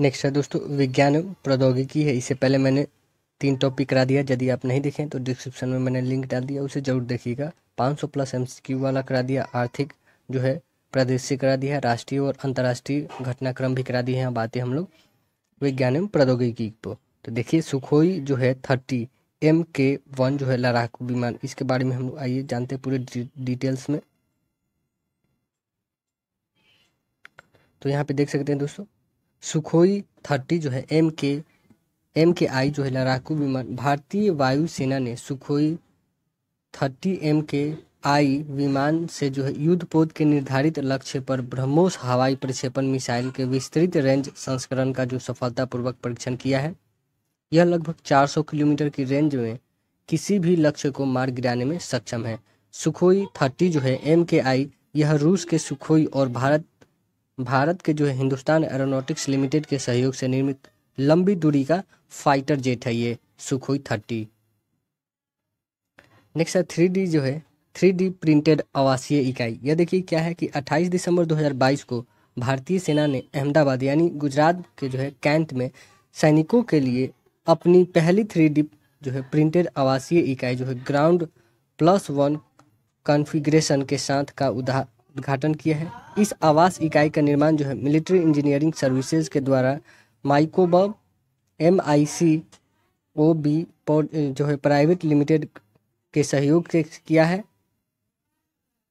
Next है दोस्तों, विज्ञान प्रौद्योगिकी है। इससे पहले मैंने तीन टॉपिक करा दिया। यदि आप नहीं देखें तो डिस्क्रिप्शन में मैंने लिंक डाल दिया। उसे ज़रूर देखिएगा। 500 प्लस एम वाला करा दिया। आर्थिक जो है, प्रादेशिक करा दिया। है राष्ट्रीय और अंतर्राष्ट्रीय घटनाक्रम भी करा दिए हैं अब आते हम लोग विज्ञान एवं प्रौद्योगिकी को। तो देखिए, सुखोई जो है, थर्टी एम के वन जो है, लड़ाकू विमान। इसके बारे में हम लोग आइए, जानते हैं पूरे डिटेल्स में। तो यहाँ पे देख सकते हैं दोस्तों सुखोई थर्टी जो है, एम के एम के आई जो है, लड़ाकू विमान। भारतीय वायुसेना ने सुखोई थर्टी एम के आई विमान से जो है युद्धपोत के निर्धारित लक्ष्य पर ब्रह्मोस हवाई प्रक्षेपण मिसाइल के विस्तृत रेंज संस्करण का जो सफलतापूर्वक परीक्षण किया है, यह लगभग 400 किलोमीटर की रेंज में किसी भी लक्ष्य को मार गिराने में सक्षम है। सुखोई थर्टी जो है, एम के आई, यह रूस के सुखोई और भारत भारत के जो है हिंदुस्तान एरोनॉटिक्स लिमिटेड के सहयोग से निर्मित लंबी दूरी का फाइटर जेट है ये सुखोई थर्टी। नेक्स्ट है थ्री जो है थ्री प्रिंटेड आवासीय इकाई। यह देखिए क्या है कि 28 दिसंबर 2022 को भारतीय सेना ने अहमदाबाद यानी गुजरात के जो है कैंट में सैनिकों के लिए अपनी पहली थ्री डी जो है प्रिंटेड आवासीय इकाई जो है ग्राउंड प्लस वन कॉन्फ़िगरेशन के साथ का उद्घाटन किया है। इस आवास इकाई का निर्माण जो है, मिलिट्री इंजीनियरिंग सर्विसेज़ के द्वारा माइकोबब एम आई सी ओ बी जो है, प्राइवेट लिमिटेड के सहयोग से किया है।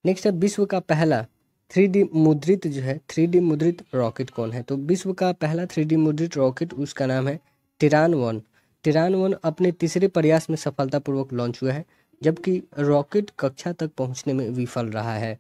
नेक्स्ट है, विश्व का पहला थ्री मुद्रित जो है, थ्री मुद्रित रॉकेट कौन है? तो विश्व का पहला थ्री मुद्रित रॉकेट उसका नाम है टिरान वन। टिरान वन अपने तीसरे प्रयास में सफलतापूर्वक लॉन्च हुआ है, जबकि रॉकेट कक्षा तक पहुँचने में विफल रहा है।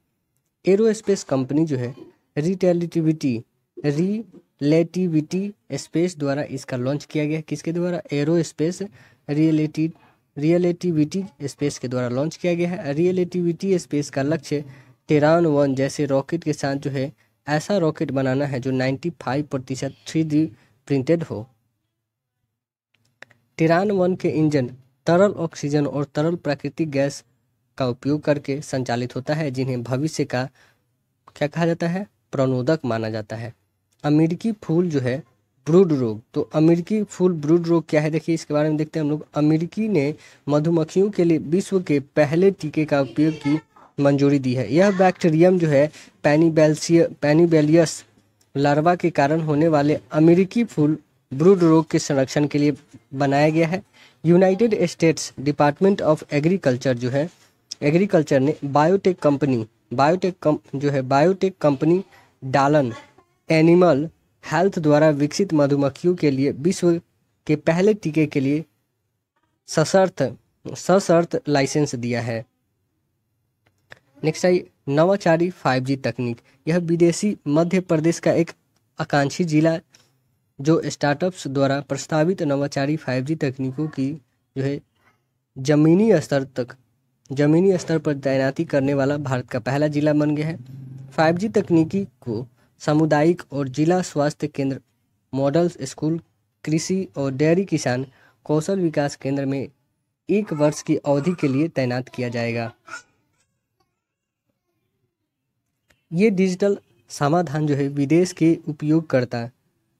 एरोस्पेस कंपनी जो है रिटेलिटिविटी रिलेटिविटी स्पेस द्वारा इसका लॉन्च किया गया। किसके द्वारा? एरोस्पेस रियलिटी रियलेटिविटी स्पेस के द्वारा लॉन्च किया गया है। रियलेटिविटी स्पेस का लक्ष्य टेरान वन जैसे रॉकेट के साथ जो है, ऐसा रॉकेट बनाना है जो 95 प्रतिशत थ्री प्रिंटेड हो। टेरान वन के इंजन तरल ऑक्सीजन और तरल प्राकृतिक गैस का उपयोग करके संचालित होता है, जिन्हें भविष्य का, क्या कहा जाता है? प्रणोदक माना जाता है। अमेरिकी फूल जो है, ब्रूड रोग। तो अमेरिकी फूल ब्रूड रोग क्या है? देखिए, इसके बारे में देखते हैं हम लोग। अमेरिकी ने मधुमक्खियों के लिए विश्व के पहले टीके का उपयोग की मंजूरी दी है। यह बैक्टीरियम जो है, पैनीबेल्सिय, पैनीबेलियस लार्वा के कारण होने वाले अमेरिकी फूल ब्रूड रोग के संरक्षण के लिए बनाया गया है। United States Department of Agriculture जो है एग्रीकल्चर ने बायोटेक कंपनी, बायोटेक कम, जो है बायोटेक कंपनी डालन एनिमल हेल्थ द्वारा विकसित मधुमक्खियों के लिए विश्व के पहले टीके के लिए सशर्त सशर्त लाइसेंस दिया है। नेक्स्ट आई, नवाचारी 5G तकनीक। यह विदेशी मध्य प्रदेश का एक आकांक्षी जिला जो स्टार्टअप्स द्वारा प्रस्तावित नवाचारी 5G तकनीकों की, जो है ज़मीनी स्तर तक ज़मीनी स्तर पर तैनाती करने वाला भारत का पहला जिला बन गया है। 5G तकनीकी को सामुदायिक और जिला स्वास्थ्य केंद्र मॉडल्स स्कूल कृषि और डेयरी किसान कौशल विकास केंद्र में एक वर्ष की अवधि के लिए तैनात किया जाएगा। ये डिजिटल समाधान जो है, विदेश के उपयोगकर्ता,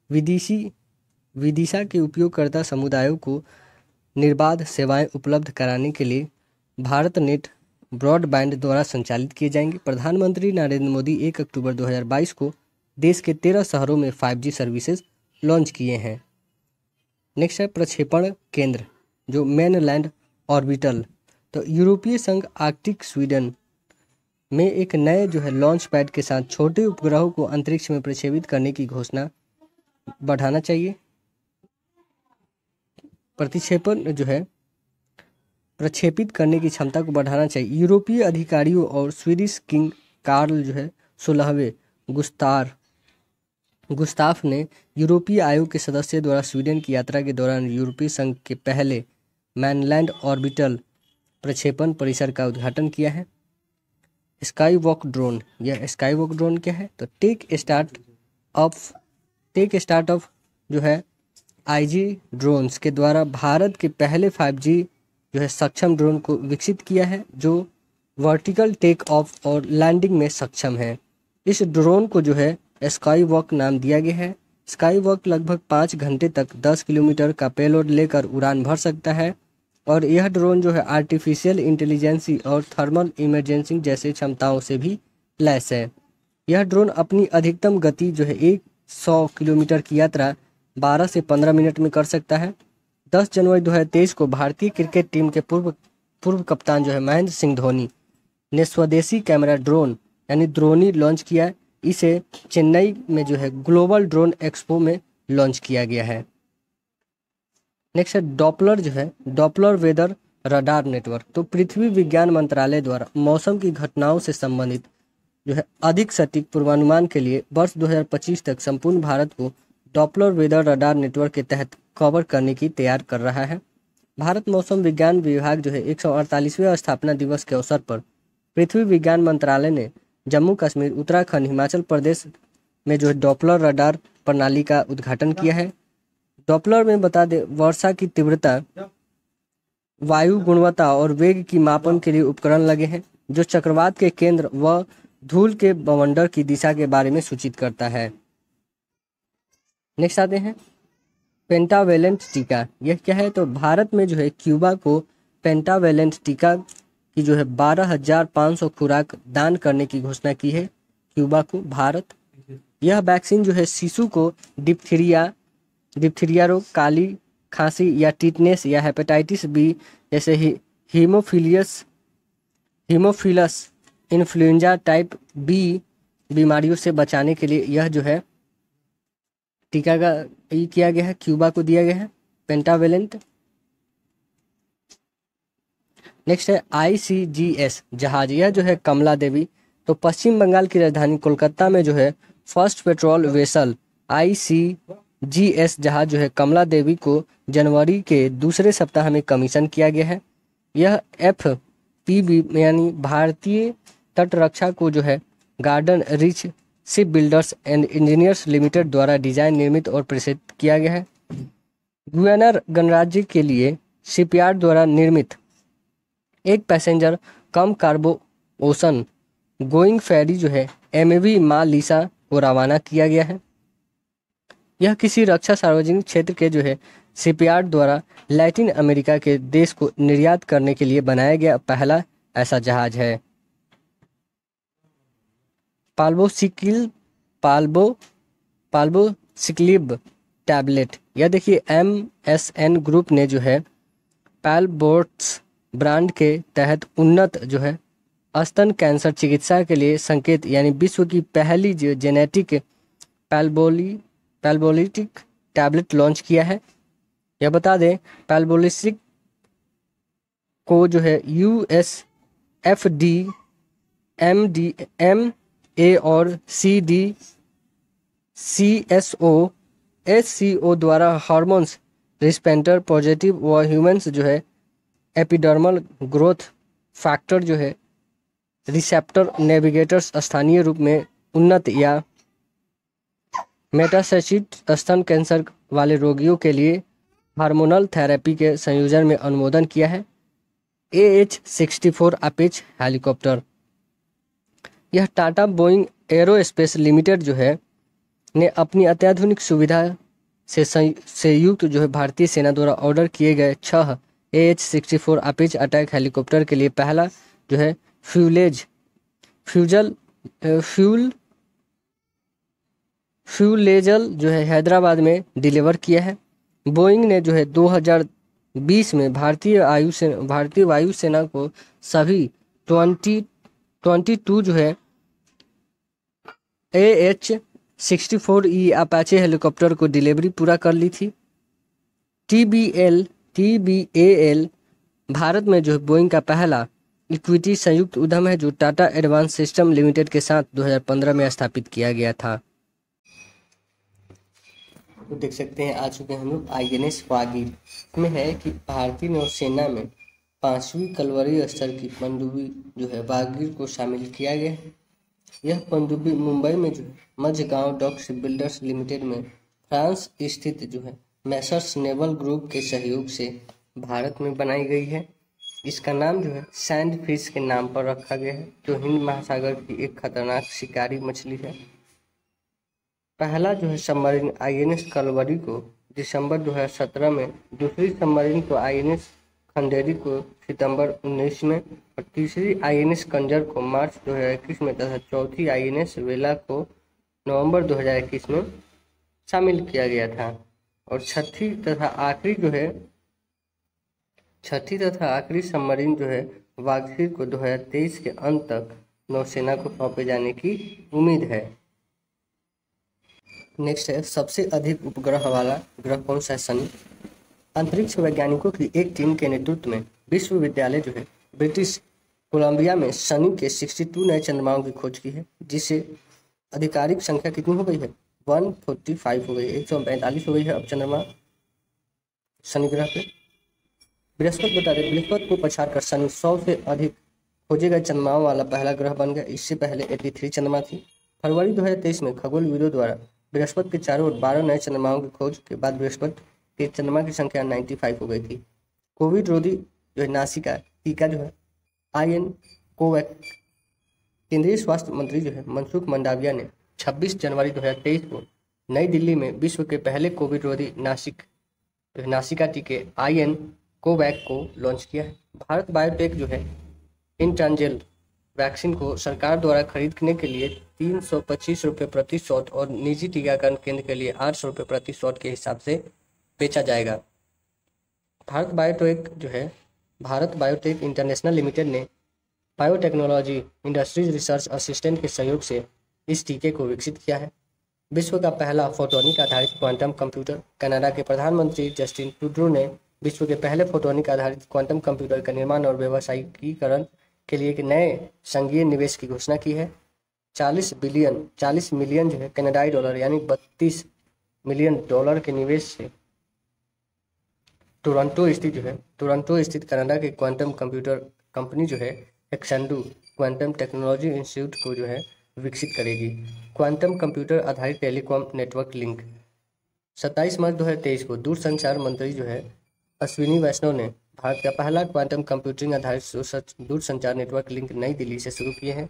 विदेशी, विदिशा के उपयोगकर्ता समुदायों को निर्बाध सेवाएँ उपलब्ध कराने के लिए भारत नेट ब्रॉडबैंड द्वारा संचालित किए जाएँगे। प्रधानमंत्री नरेंद्र मोदी एक अक्टूबर 2022 को देश के तेरह शहरों में 5G सर्विसेज़ लॉन्च किए हैं। नेक्स्ट है प्रक्षेपण केंद्र, जो लैंड ऑर्बिटल तो यूरोपीय संघ आर्कटिक स्वीडन में एक नए जो है लॉन्च पैड के साथ छोटे उपग्रहों को अंतरिक्ष में प्रक्षेपित करने की घोषणा बढ़ाना चाहिए। प्रतिक्षेपण जो है प्रक्षेपित करने की क्षमता को बढ़ाना चाहिए। यूरोपीय अधिकारियों और स्वीडिश किंग कार्ल जो है, सोलहवें गुस्तार, गुस्ताफ ने यूरोपीय आयोग के सदस्य द्वारा स्वीडन की यात्रा के दौरान यूरोपीय संघ के पहले मैनलैंड ऑर्बिटल प्रक्षेपण परिसर का उद्घाटन किया है। स्काई वॉक ड्रोन, यह स्काई वॉक ड्रोन क्या है? तो tech start off, tech startup जो है, आईजी ड्रोन्स के द्वारा भारत के पहले 5G जो है सक्षम ड्रोन को विकसित किया है, जो वर्टिकल टेक ऑफ़ और लैंडिंग में सक्षम है। इस ड्रोन को जो है स्काई वॉक नाम दिया गया है। स्काई वॉक लगभग पाँच घंटे तक दस किलोमीटर का पेलोड लेकर उड़ान भर सकता है, और यह ड्रोन जो है आर्टिफिशियल इंटेलिजेंसी और थर्मल इमरजेंसी जैसे क्षमताओं से भी लैस है। यह ड्रोन अपनी अधिकतम गति जो है एक सौ किलोमीटर की यात्रा बारह से पंद्रह मिनट में कर सकता है दस जनवरी दो हज़ार तेईस को भारतीय क्रिकेट टीम के पूर्व पूर्व कप्तान जो है महेंद्र सिंह धोनी ने स्वदेशी कैमरा ड्रोन, यानी ड्रोनी लॉन्च किया इसे चेन्नई में जो है ग्लोबल ड्रोन एक्सपो में लॉन्च किया गया है। नेक्स्ट है डॉपलर जो है, डॉपलर वेदर रडार नेटवर्क। तो पृथ्वी विज्ञान मंत्रालय द्वारा मौसम की घटनाओं से संबंधित जो है अधिक सटीक पूर्वानुमान के लिए वर्ष 2025 तक संपूर्ण भारत को डॉपलर वेदर रडार नेटवर्क के तहत कवर करने की तैयार कर रहा है। भारत मौसम विज्ञान विभाग जो है एक स्थापना दिवस के अवसर पर पृथ्वी विज्ञान मंत्रालय ने जम्मू कश्मीर, उत्तराखंड, हिमाचल प्रदेश में जो है डॉपलर रडार प्रणाली का उद्घाटन किया है। डॉपलर में बता दें, वर्षा की तीव्रता, वायु गुणवत्ता और वेग की मापन के लिए उपकरण लगे हैं, जो चक्रवात के केंद्र व धूल के बवंडर की दिशा के बारे में सूचित करता है। नेक्स्ट आते हैं। पेंटावेलेंट टीका। यह क्या है? तो भारत में जो है क्यूबा को पेंटावेलेंट टीका की जो है बारह हज़ार पाँच सौ खुराक दान करने की घोषणा की है क्यूबा को, भारत। यह वैक्सीन जो है शिशु को डिप्थीरिया डिप्थीरिया रोग, काली खांसी या टीटनेस या हेपेटाइटिस बी जैसे ही haemophilus, haemophilus, influenza type B बीमारियों से बचाने के लिए यह जो है टीका का ये किया गया है, क्यूबा को दिया गया है, पेंटावेलेंट। नेक्स्ट है, आईसीजीएस, जहाज़, यह जो है कमला देवी। तो पश्चिम बंगाल की राजधानी कोलकाता में जो है, first patrol vessel IC GS जहाज़ जो है, कमला देवी को जनवरी के दूसरे सप्ताह में कमीशन किया गया है। यह एफ़ पी बी, यानी भारतीय तट रक्षा को जो है, Garden Reach ship builders and engineers limited द्वारा डिज़ाइन, निर्मित और प्रसिद्ध किया गया है। गुयानर गणराज्य के लिए शिपयार्ड द्वारा निर्मित एक पैसेंजर कम कार्बो ओसन गोइंग फेरी जो है एम वी मा लीसा को रवाना किया गया है। यह किसी रक्षा सार्वजनिक क्षेत्र के जो है, शिपयार्ड द्वारा लैटिन अमेरिका के देश को निर्यात करने के लिए बनाया गया पहला ऐसा जहाज़ है। Palbociclib palbo palbociclib tablet. यह देखिए, एम एस एन ग्रुप ने जो है पैलबोट्स ब्रांड के तहत उन्नत जो है स्तन कैंसर चिकित्सा के लिए संकेत, यानी विश्व की पहली जो, जेनेटिक पैलबोली, पैल्बोलिटिक टैबलेट लॉन्च किया है। यह बता दें पैल्बोलिस्टिक को जो है, U S F D, M D, M A और C D C S O S C O द्वारा हार्मोन्स रिस्पेंटर पॉजिटिव व ह्यूमन्स जो है एपिडर्मल ग्रोथ फैक्टर जो है रिसेप्टर नेविगेटर्स स्थानीय रूप में उन्नत या मेटासेचिट स्तन कैंसर वाले रोगियों के लिए हार्मोनल थेरेपी के संयोजन में अनुमोदन किया है। A H sixty four Apache helicopter यह टाटा बोइंग एरोस्पेस लिमिटेड जो है, ने अपनी अत्याधुनिक सुविधा से से युक्त जो है भारतीय सेना द्वारा ऑर्डर किए गए छह A H sixty four Apache attack helicopter के लिए पहला जो है फ्यूलेज, फ्यूजल फ्यूल, फ्यूलेजल जो है हैदराबाद में डिलीवर किया है। बोइंग ने जो है 2020 में भारतीय आयु से भारतीय वायुसेना को सभी ट्वेंटी ट्वेंटी टू जो है A H sixty four E Apache helicopter को डिलीवरी पूरा कर ली थी। T B L T B A L Bharat में जो है बोइंग का पहला इक्विटी संयुक्त उद्यम है, जो टाटा एडवांस सिस्टम लिमिटेड के साथ 2015 में स्थापित किया गया था। तो देख सकते हैं, आ चुके हम लोग आई एन एस वागिर में है कि भारतीय नौसेना में पांचवी कलवरी स्तर की पनडुब्बी जो है बागीर को शामिल किया गया यह पनडुब्बी मुंबई में जो है Mazagon dock ship builders limited में फ्रांस स्थित जो है मैसर्स नेवल ग्रुप के सहयोग से भारत में बनाई गई है। इसका नाम जो है सैंड फ़िश के नाम पर रखा गया है, जो हिंद महासागर की एक खतरनाक शिकारी मछली है। पहला जो है सबमरीन आईएनएस कलवरी को दिसंबर 2017 में दूसरी सबमरीन को आईएनएस खंडेरी को सितंबर 19 में और तीसरी आईएनएस कंजर को मार्च 2021 में तथा चौथी आईएनएस वेला को नवंबर 2021 में शामिल किया गया था। और छठी तथा आखिरी जो है, छठी तथा आखिरी सबमरीन जो है वागसीर को 2023 के अंत तक नौसेना को सौंपे जाने की उम्मीद है। नेक्स्ट है, सबसे अधिक उपग्रह वाला ग्रह कौन सा शनि अंतरिक्ष वैज्ञानिकों की एक टीम के नेतृत्व में विश्वविद्यालय जो है, ब्रिटिश कोलंबिया में शनि के 62 नए चंद्रमाओं की खोज की है, जिससे आधिकारिक संख्या कितनी हो गई है? 145 हो गई है एक सौ पैंतालीस हो गई है अब चंद्रमा शनि ग्रह पे। बृहस्पति बता दें, बृहस्पति को पछाड़ कर शनि सौ से अधिक खोजे गए चंद्रमाओं वाला पहला ग्रह बन गया। इससे पहले 83 चंद्रमा थी। फरवरी 2023 में खगोल खगोलविदों द्वारा बृहस्पति के चारों ओर बारह नए चंद्रमाओं की खोज के बाद बृहस्पति चंद्रमा की संख्या 95 हो गई थी। कोविड रोधी जो है, नासिका, टीका जो है आई एन कोवैक्स केंद्रीय स्वास्थ्य मंत्री जो है, मनसुख मंडाविया ने 26 जनवरी 2023 को नई दिल्ली में विश्व के पहले कोविड रोधी नासिक, जो है, नासिका टीके आई एन कोवैक को लॉन्च किया है। भारत बायोटेक जो है इंट्रांजेल वैक्सीन को सरकार द्वारा खरीदने के लिए तीन सौ पच्चीस रुपये प्रति शॉट और निजी टीकाकरण केंद्र के लिए आठ सौ रुपये प्रति शॉट के हिसाब से बेचा जाएगा। भारत बायोटेक जो है, भारत बायोटेक इंटरनेशनल लिमिटेड ने बायोटेक्नोलॉजी इंडस्ट्रीज़ रिसर्च असिस्टेंट के सहयोग से इस टीके को विकसित किया है। विश्व का पहला फोटोनिक आधारित क्वांटम कंप्यूटर, कनाडा के प्रधानमंत्री जस्टिन ट्रूडो ने विश्व के पहले फोटोनिक आधारित क्वांटम कंप्यूटर का निर्माण और व्यवसायीकरण के लिए एक नए संघीय निवेश की घोषणा की है। 40 बिलियन 40 मिलियन जो है कनाडाई डॉलर, यानी 32 मिलियन डॉलर के निवेश से टोरंटो स्थित जो है, टोरंटो स्थित कनाडा के क्वांटम कंप्यूटर कंपनी जो है, एक्सेंडू क्वांटम टेक्नोलॉजी इंस्टीट्यूट को जो है विकसित करेगी। क्वांटम कंप्यूटर आधारित टेलीकॉम नेटवर्क लिंक। 27 मार्च 2023 को दूरसंचार मंत्री जो है, अश्विनी वैष्णव ने भारत का पहला क्वांटम कंप्यूटिंग आधारित दूरसंचार नेटवर्क लिंक नई दिल्ली से शुरू किए हैं।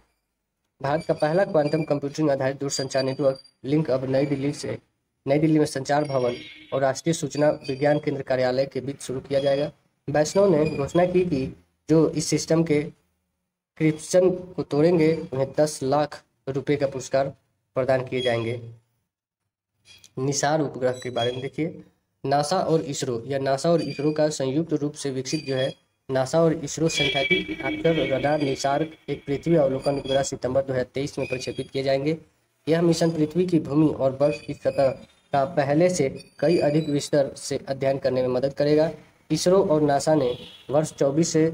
भारत का पहला क्वांटम कंप्यूटिंग आधारित दूरसंचार नेटवर्क लिंक अब नई दिल्ली से नई दिल्ली में संचार भवन और राष्ट्रीय सूचना विज्ञान केंद्र कार्यालय के बीच शुरू किया जाएगा। वैष्णव ने घोषणा की कि जो इस सिस्टम के क्रिप्शन को तोड़ेंगे, उन्हें दस लाख रुपए का पुरस्कार प्रदान किए जाएँगे। निसार उपग्रह के बारे में देखिए। नासा और इसरो, या नासा और इसरो का संयुक्त रूप से विकसित जो है, नासा और ISRO synthetic actor radar NISAR एक पृथ्वी अवलोकन उपग्रह सितंबर 2023 में प्रक्षेपित किए जाएँगे। यह मिशन पृथ्वी की भूमि और बर्फ़ की सतह का पहले से कई अधिक विस्तर से अध्ययन करने में मदद करेगा। इसरो और नासा ने वर्ष 24 से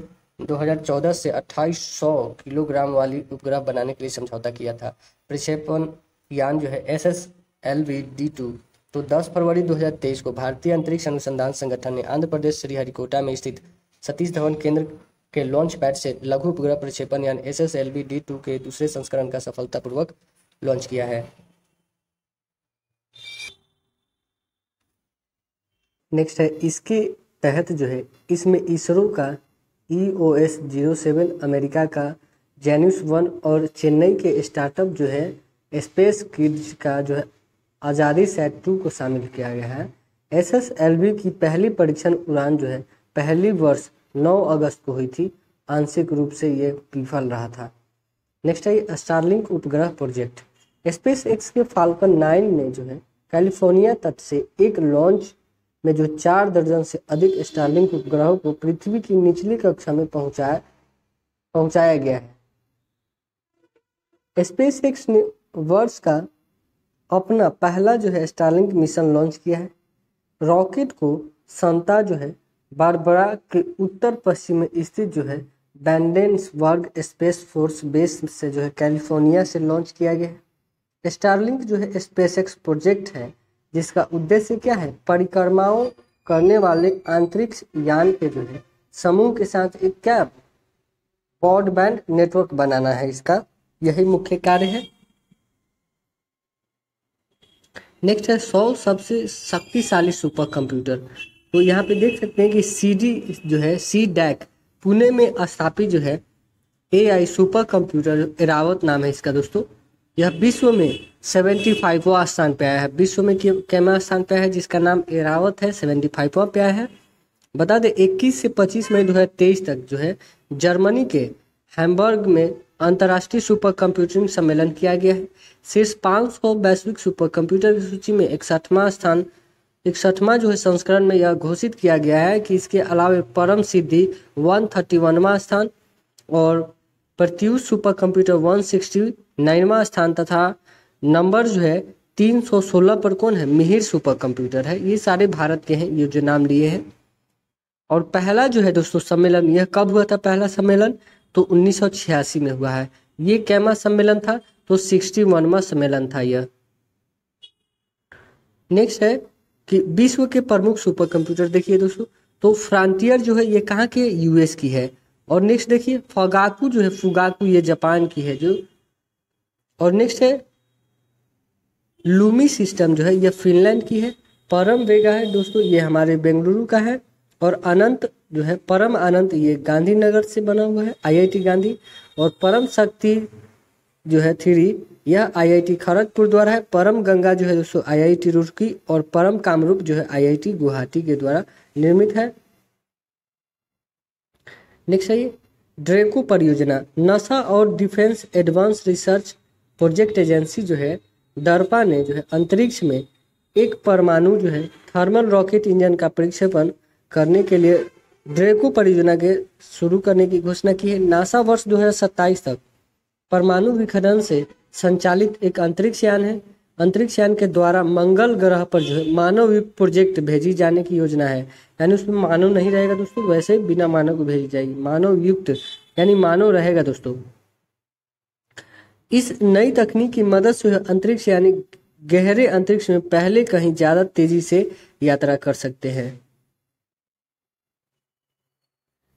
2014 से 2800 किलोग्राम वाली उपग्रह बनाने के लिए समझौता किया था। प्रक्षेपण यान जो है, S S L V D two तो 10 फरवरी 2023 को भारतीय अंतरिक्ष अनुसंधान संगठन ने आंध्र प्रदेश श्रीहरिकोटा में स्थित सतीश धवन केंद्र के लॉन्च पैड से लघु उपग्रह प्रक्षेपण यान S S L V D two के दूसरे संस्करण का सफलतापूर्वक लॉन्च किया है। नेक्स्ट है, इसके तहत जो है, इसमें इसरो का E O S zero seven America का जेन्यूस वन और चेन्नई के स्टार्टअप जो है स्पेस किड्स का जो है, आज़ादी सेट टू को शामिल किया गया है। एस एस एल वी की पहली परीक्षण उड़ान जो है, पहली वर्ष 9 अगस्त को हुई थी। आंशिक रूप से ये विफल रहा था। नेक्स्ट है स्टारलिंक उपग्रह प्रोजेक्ट स्पेस एक्स के फाल्कन नाइन ने जो है, कैलिफ़ोर्निया तट से एक लॉन्च में जो चार दर्जन से अधिक स्टारलिंक उपग्रहों को पृथ्वी की निचली कक्षा में पहुँचाया पहुँचाया गया है। स्पेस एक्स ने वर्ष का अपना पहला जो है स्टारलिंक मिशन लॉन्च किया है। रॉकेट को संता जो है, बारबरा के उत्तर पश्चिम में स्थित जो है, बैंडेन्सबर्ग स्पेस फोर्स बेस से जो है, कैलिफ़ोर्निया से लॉन्च किया गया है। स्टारलिंक जो है स्पेस एक्स प्रोजेक्ट है, जिसका उद्देश्य क्या है? परिक्रमाओं करने वाले आंतरिक्ष यान के जो है, समूह के साथ एक क्या? ब्रॉडबैंड नेटवर्क बनाना है इसका। यही मुख्य कार्य है। नेक्स्ट है सौ सबसे शक्तिशाली सुपर कंप्यूटर तो यहाँ पे देख सकते हैं कि सीडी जो है सी डैक पुणे में स्थापित जो है A I super computer Airawat नाम है इसका दोस्तों। यह विश्व में सेवेंटी फाइववा स्थान पे आया है। विश्व में कैमा स्थान पे है, जिसका नाम एरावत है, सेवेंटी फाइववा पे आया है। बता दें 21 से 25 मई 2023 तक जो है, जर्मनी के हैम्बर्ग में अंतर्राष्ट्रीय सुपर कंप्यूटिंग सम्मेलन किया गया है। शीर्ष 500 वैश्विक सुपर कंप्यूटर की सूची में इकसठवां स्थान इकसठवां जो है संस्करण में यह घोषित किया गया है कि इसके अलावा परम सिद्धि वन थर्टी वनवा स्थान और Pratyush super computer one sixty नाइनवा स्थान तथा नंबर जो है तीन सौ सोलह पर कौन है? मिहिर सुपर कंप्यूटर है। ये सारे भारत के हैं, ये जो नाम लिए हैं। और पहला जो है दोस्तों सम्मेलन, यह कब हुआ था पहला सम्मेलन? तो उन्नीस सौ छियासी में हुआ है। ये कैमा सम्मेलन था तो सिक्सटी वनवा सम्मेलन था यह। नेक्स्ट है कि विश्व के प्रमुख सुपर कंप्यूटर देखिए दोस्तों तो फ्रंटियर जो है ये कहाँ के? यूएस की है। और नेक्स्ट देखिए, फगाकू जो है, फुगाकू ये जापान की है, जो और नेक्स्ट है लूमी सिस्टम जो है यह फिनलैंड की है। परम वेगा है दोस्तों, ये हमारे बेंगलुरु का है। और अनंत जो है, परम अनंत, ये गांधीनगर से बना हुआ है आईआईटी गांधी। और परम शक्ति जो है, थ्री, यह आईआईटी खड़गपुर द्वारा है। परम गंगा जो है दोस्तों आईआईटी रुड़की और परम कामरूप जो है आईआईटी गुवाहाटी के द्वारा निर्मित है। नेक्स्ट है ड्रेको परियोजना। नासा और defence advance research project agency जो है डरपा ने जो है, अंतरिक्ष में एक परमाणु जो है, थर्मल रॉकेट इंजन का प्रक्षेपण करने के लिए ड्रेको परियोजना के शुरू करने की घोषणा की है। नासा वर्ष 2027 तक परमाणु विखंडन से संचालित एक अंतरिक्ष यान है। अंतरिक्ष यान के द्वारा मंगल ग्रह पर जो है, मानव प्रोजेक्ट भेजी जाने की योजना है। यानी उसमें मानव नहीं रहेगा दोस्तों, वैसे बिना मानव को भेजी जाएगी। मानव युक्त, यानी मानव रहेगा दोस्तों। इस नई तकनीक की मदद से अंतरिक्ष यानी गहरे अंतरिक्ष में पहले कहीं ज़्यादा तेज़ी से यात्रा कर सकते हैं।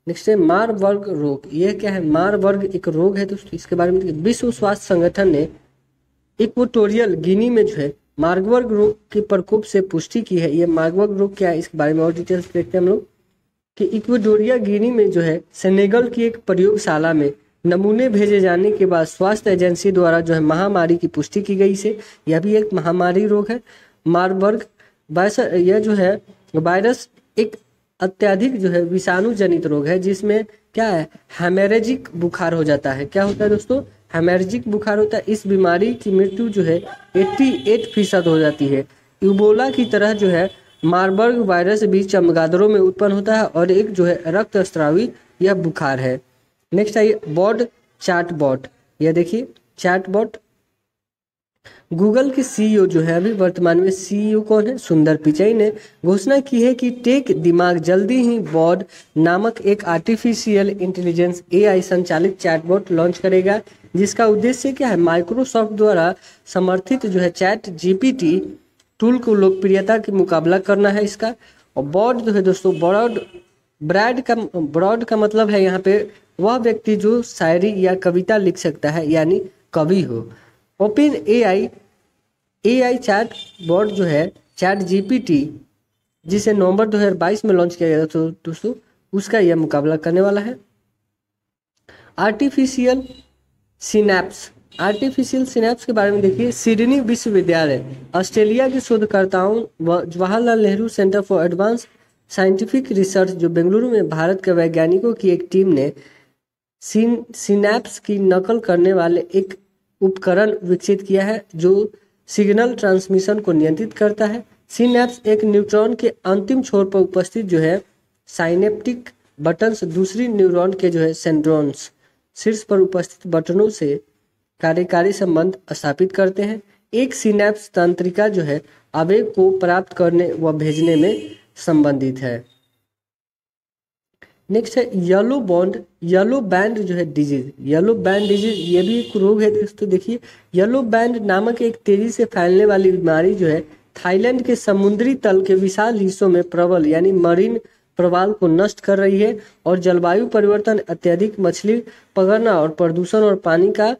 नेक्स्ट है मारबर्ग रोग। यह क्या है? मारबर्ग एक रोग है, दोस्तों, इसके बारे में विश्व स्वास्थ्य संगठन ने इक्वटोरियल गिनी में जो है मार्गवर्ग रोग के प्रकोप से पुष्टि की है। यह मार्गवर्ग रोग क्या है? इसके बारे में और डिटेल्स देखते हैं हम लोग। कि इक्वेडोरिया गिनी में जो है, सेनेगल की एक प्रयोगशाला में नमूने भेजे जाने के बाद स्वास्थ्य एजेंसी द्वारा जो है महामारी की पुष्टि की गई से यह भी एक महामारी रोग है। मारबर्ग यह जो है, वायरस एक अत्यधिक जो है विषाणु जनित रोग है, जिसमें क्या है, हेमेरेजिक बुखार हो जाता है। क्या होता है दोस्तों? हेमेरेजिक बुखार होता है। इस बीमारी की मृत्यु जो है 88 फ़ीसद हो जाती है। इबोला की तरह जो है, मार्बर्ग वायरस भी चमगादड़ों में उत्पन्न होता है और एक जो है रक्त स्त्रावी यह बुखार है। नेक्स्ट आइए बॉड चैट बॉट यह देखिए चैट बॉट गूगल के सीईओ जो है, अभी वर्तमान में सीईओ कौन है? सुंदर पिचाई ने घोषणा की है कि टेक दिमाग जल्दी ही बॉड नामक एक आर्टिफिशियल इंटेलिजेंस एआई संचालित चैटबॉट लॉन्च करेगा, जिसका उद्देश्य क्या है? माइक्रोसॉफ्ट द्वारा समर्थित जो है चैट जीपीटी टूल को लोकप्रियता की मुकाबला करना है इसका। और बॉड जो है दोस्तों ब्रॉड ब्रैड का ब्रॉड का मतलब है यहाँ पे वह व्यक्ति जो शायरी या कविता लिख सकता है, यानी कवि हो। Open A I A I chat board जो है, चैट जीपीटी जिसे नवंबर 2022 में लॉन्च किया गया था दोस्तों, उसका यह मुकाबला करने वाला है। आर्टिफिशियल सिनेप्स आर्टिफिशियल सिनेप्स के बारे में देखिए। सिडनी विश्वविद्यालय, ऑस्ट्रेलिया के शोधकर्ताओं, व Jawaharlal Nehru centre for advance scientific research, जो बेंगलुरु में भारत के वैज्ञानिकों की एक टीम ने सिन, सिनेप्स की नकल करने वाले एक उपकरण विकसित किया है, जो सिग्नल ट्रांसमिशन को नियंत्रित करता है। सिनेप्स एक न्यूट्रॉन के अंतिम छोर पर उपस्थित जो है साइनेप्टिक बटन्स, दूसरी न्यूरॉन के जो है, सेंड्रॉन्स शीर्ष पर उपस्थित बटनों से कार्यकारी संबंध स्थापित करते हैं। एक सिनेप्स तंत्रिका जो है, आवेग को प्राप्त करने व भेजने में संबंधित है। नेक्स्ट है येलो बॉन्ड येलो बैंड जो है डिज़ीज़ येलो बैंड डिज़ीज़ ये भी एक रोग है, दोस्तों देखिए। येलो बैंड नामक एक तेज़ी से फैलने वाली बीमारी जो है, थाईलैंड के समुद्री तल के विशाल हिस्सों में प्रबल, यानी मरीन प्रवाल को नष्ट कर रही है और जलवायु परिवर्तन, अत्यधिक मछली पकड़ना और प्रदूषण और पानी का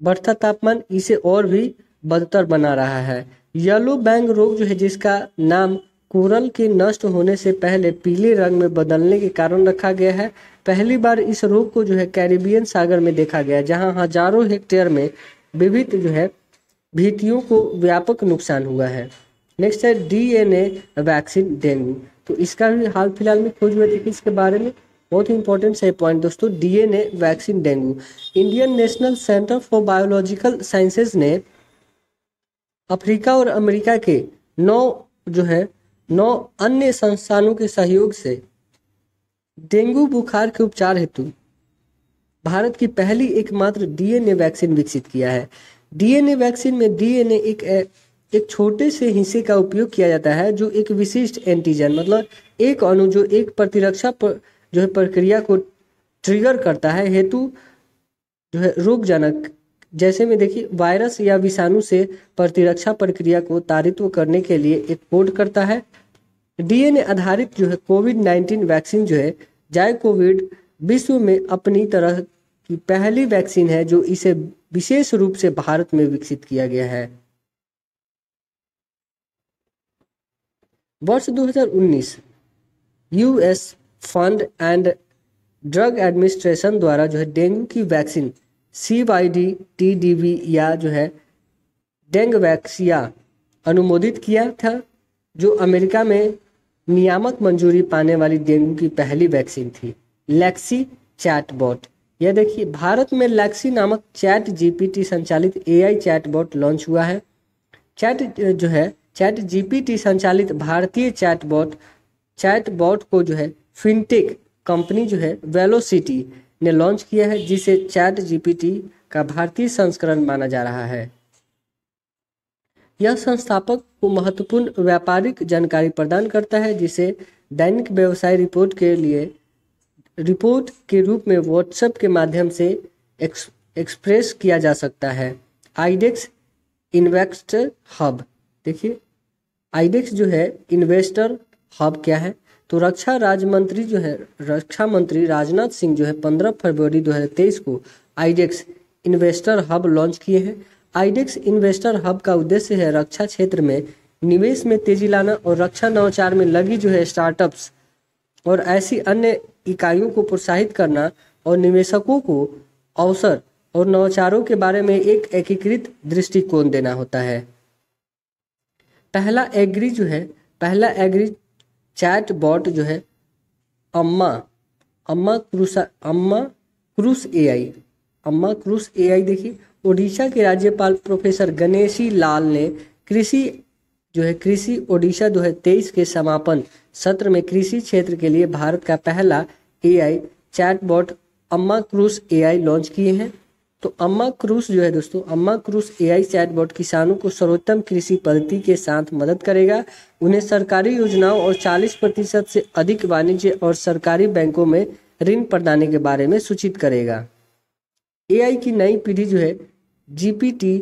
बढ़ता तापमान, इसे और भी बदतर बना रहा है। येलो बैंग रोग जो है, जिसका नाम कोरल के नष्ट होने से पहले पीले रंग में बदलने के कारण रखा गया है। पहली बार इस रोग को जो है कैरिबियन सागर में देखा गया, जहाँ हज़ारों हेक्टेयर में विभिन्न जो है भीतियों को व्यापक नुकसान हुआ है। नेक्स्ट है डीएनए वैक्सीन डेंगू। तो इसका भी हाल फ़िलहाल में खोज हुआ देखिए इसके बारे में बहुत ही इंपॉर्टेंट है पॉइंट दोस्तों, DNA vaccine dengue. Indian national centre for biological sciences ने अफ्रीका और अमेरिका के नौ जो है नौ अन्य संस्थानों के सहयोग से डेंगू बुखार के उपचार हेतु भारत की पहली एकमात्र डीएनए वैक्सीन विकसित किया है। डीएनए वैक्सीन में डीएनए एक एक छोटे से हिस्से का उपयोग किया जाता है, जो एक विशिष्ट एंटीजन मतलब एक अणु जो एक प्रतिरक्षा पर, जो है प्रक्रिया को ट्रिगर करता है, हेतु जो है रोगजनक जैसे में देखिए, वायरस या विषाणु से प्रतिरक्षा प्रक्रिया को तारित्व करने के लिए एक कोड करता है। डीएनए आधारित जो है कोविड नाइन्टीन वैक्सीन जो है जाय कोविड, विश्व में अपनी तरह की पहली वैक्सीन है जो इसे विशेष रूप से भारत में विकसित किया गया है। वर्ष 2019 US fund and drug administration द्वारा जो है डेंगू की vaccine C Y D T D V या जो है डेंग वैक्सिया अनुमोदित किया था, जो अमेरिका में नियामक मंजूरी पाने वाली डेंगू की पहली वैक्सीन थी, लैक्सी चैटबॉट। यह देखिए, भारत में लैक्सी नामक चैट जीपीटी संचालित एआई चैटबॉट लॉन्च हुआ है। चैट, जो है, चैट जीपीटी संचालित भारतीय चैटबॉट चैटबॉट को जो है, फिनटेक कंपनी जो है, वेलोसिटी ने लॉन्च किया है जिसे चैट जीपीटी का भारतीय संस्करण माना जा रहा है। यह संस्थापक को महत्वपूर्ण व्यापारिक जानकारी प्रदान करता है जिसे दैनिक व्यवसाय रिपोर्ट के लिए रिपोर्ट के रूप में व्हाट्सएप के माध्यम से एक्स, एक्सप्रेस किया जा सकता है। आईडेक्स इन्वेस्टर हब देखिए। आईडेक्स जो है इन्वेस्टर हब क्या है? तो रक्षा राज्य मंत्री जो है, रक्षा मंत्री राजनाथ सिंह जो है 15 फरवरी 2023 को आईडेक्स इन्वेस्टर हब लॉन्च किए हैं। आईडेक्स इन्वेस्टर हब का उद्देश्य है रक्षा क्षेत्र में निवेश में तेज़ी लाना और रक्षा नवाचार में लगी जो है स्टार्टअप्स और ऐसी अन्य इकाइयों को प्रोत्साहित करना और निवेशकों को अवसर और नवाचारों के बारे में एक एकीकृत दृष्टिकोण देना होता है। पहला एग्री जो है, पहला एग्री चैट बॉट जो है, अम्मा अम्मा क्रूसा, अम्मा क्रूस एआई अम्मा क्रूस एआई देखिए, ओडिशा के राज्यपाल प्रोफेसर गणेशी लाल ने कृषि जो है, कृषि ओडिशा दो के समापन सत्र में कृषि क्षेत्र के लिए भारत का पहला एआई चैटबॉट अम्मा क्रूस एआई लॉन्च किए हैं। तो अम्मा क्रूस जो है दोस्तों, अम्मा क्रूस ए एआई चैटबॉट किसानों को सर्वोत्तम कृषि पद्धति के साथ मदद करेगा। उन्हें सरकारी योजनाओं और 40 प्रतिशत से अधिक वाणिज्य और सरकारी बैंकों में ऋण प्रदान के बारे में सूचित करेगा। एआई की नई पीढ़ी जो है जीपीटी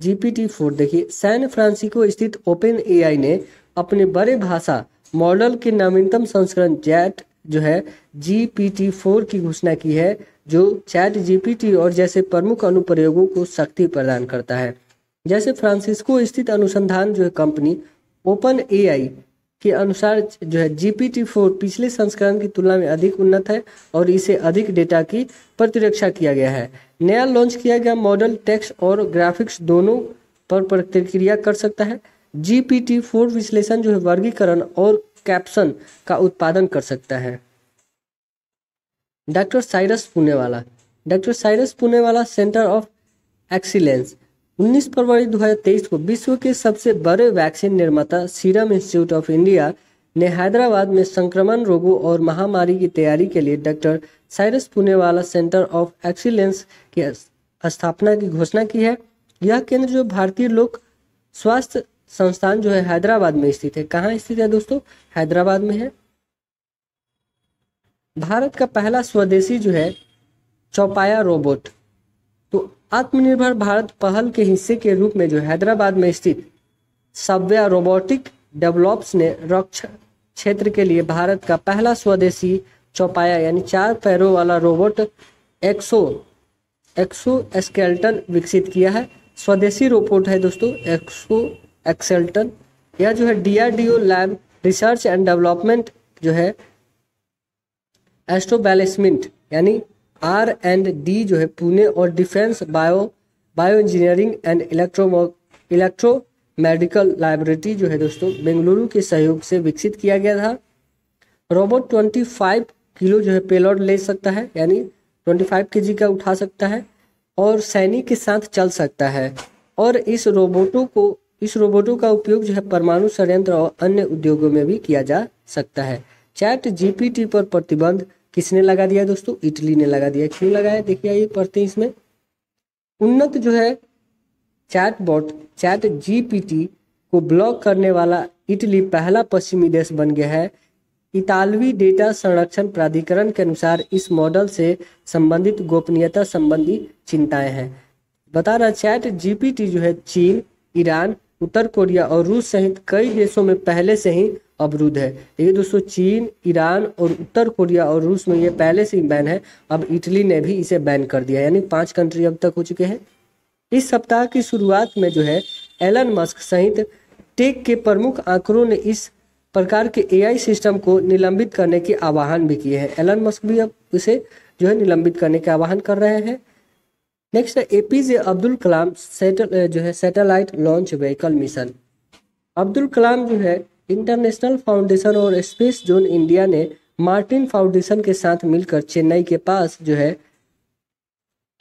जीपीटी फोर देखिए, सैन फ्रांसिको स्थित ओपन एआई ने अपने बड़े भाषा मॉडल के नवीनतम संस्करण जैट जो है जी पी फोर की घोषणा की है। जो चैट जीपीटी और जैसे प्रमुख अनुप्रयोगों को शक्ति प्रदान करता है। जैसे फ्रांसिस्को स्थित अनुसंधान जो है कंपनी ओपन एआई के अनुसार जो है जीपीटी फोर पिछले संस्करण की तुलना में अधिक उन्नत है और इसे अधिक डेटा की प्रतिरक्षा किया गया है। नया लॉन्च किया गया मॉडल टेक्स्ट और ग्राफिक्स दोनों पर प्रतिक्रिया कर सकता है। जीपीटी फोर विश्लेषण जो है वर्गीकरण और कैप्सन का उत्पादन कर सकता है। Doctor Cyrus Poonawalla doctor Cyrus Poonawalla centre of excellence. 19 फरवरी 2023 को विश्व के सबसे बड़े वैक्सीन निर्माता सीरम इंस्टीट्यूट ऑफ़ इंडिया ने हैदराबाद में संक्रमण रोगों और महामारी की तैयारी के लिए doctor Cyrus Poonawalla centre of excellence की स्थापना की घोषणा की है। यह केंद्र जो भारतीय लोक स्वास्थ्य संस्थान जो है हैदराबाद में स्थित है। कहाँ स्थित है दोस्तों? हैदराबाद में है। भारत का पहला स्वदेशी जो है, चौपाया रोबोट। तो आत्मनिर्भर भारत पहल के हिस्से के रूप में जो हैदराबाद में स्थित सव्या रोबोटिक डेवलप्स ने रक्षा क्षेत्र के लिए भारत का पहला स्वदेशी चौपाया, यानी चार पैरों वाला रोबोट एक्सो एक्सो स्केल्टन विकसित किया है। स्वदेशी रोबोट है दोस्तों, एक्सो एक्सेल्टन यह जो है, DRDO lab research and development जो है एस्ट्रोबैलेसमेंट, यानी आर एंड डी जो है पुणे और defence bio bio engineering and electro electro medical laboratory जो है दोस्तों, बेंगलुरु के सहयोग से विकसित किया गया था। रोबोट 25 किलो जो है पेलोड ले सकता है, यानी 25 केजी का उठा सकता है और सैनिक के साथ चल सकता है। और इस रोबोटों को, इस रोबोटों का उपयोग जो है परमाणु षडयंत्र और अन्य उद्योगों में भी किया जा सकता है। चैट जीपीटी पर प्रतिबंध किसने लगा दिया दोस्तों? इटली ने लगा दिया क्यों लगाया देखिए ये पढ़ते हैं इसमें। उन्नत जो है चैट बॉट चैट जीपीटी को ब्लॉक करने वाला इटली पहला पश्चिमी देश बन गया है। इतालवी डेटा संरक्षण प्राधिकरण के अनुसार इस मॉडल से संबंधित गोपनीयता संबंधी चिंताएँ हैं। बता रहा चैट जीपीटी जो है, चीन, ईरान, उत्तर कोरिया और रूस सहित कई देशों में पहले से ही अवरुद्ध है। देखिए दोस्तों, चीन, ईरान और उत्तर कोरिया और रूस में ये पहले से ही बैन है। अब इटली ने भी इसे बैन कर दिया यानी पाँच कंट्री अब तक हो चुके हैं। इस सप्ताह की शुरुआत में जो है, एलन मस्क सहित टेक के प्रमुख आंकड़ों ने इस प्रकार के एआई सिस्टम को निलंबित करने के आह्वान भी किए हैं। एलन मस्क भी अब उसे जो है, निलंबित करने के आह्वान कर रहे हैं। नेक्स्ट है, एपीजे अब्दुल कलाम सेटल, जो है, satellite launch vehicle mission. Abdul Kalam जो है इंटरनेशनल फाउंडेशन और स्पेस जोन इंडिया ने मार्टिन फाउंडेशन के साथ मिलकर चेन्नई के पास जो है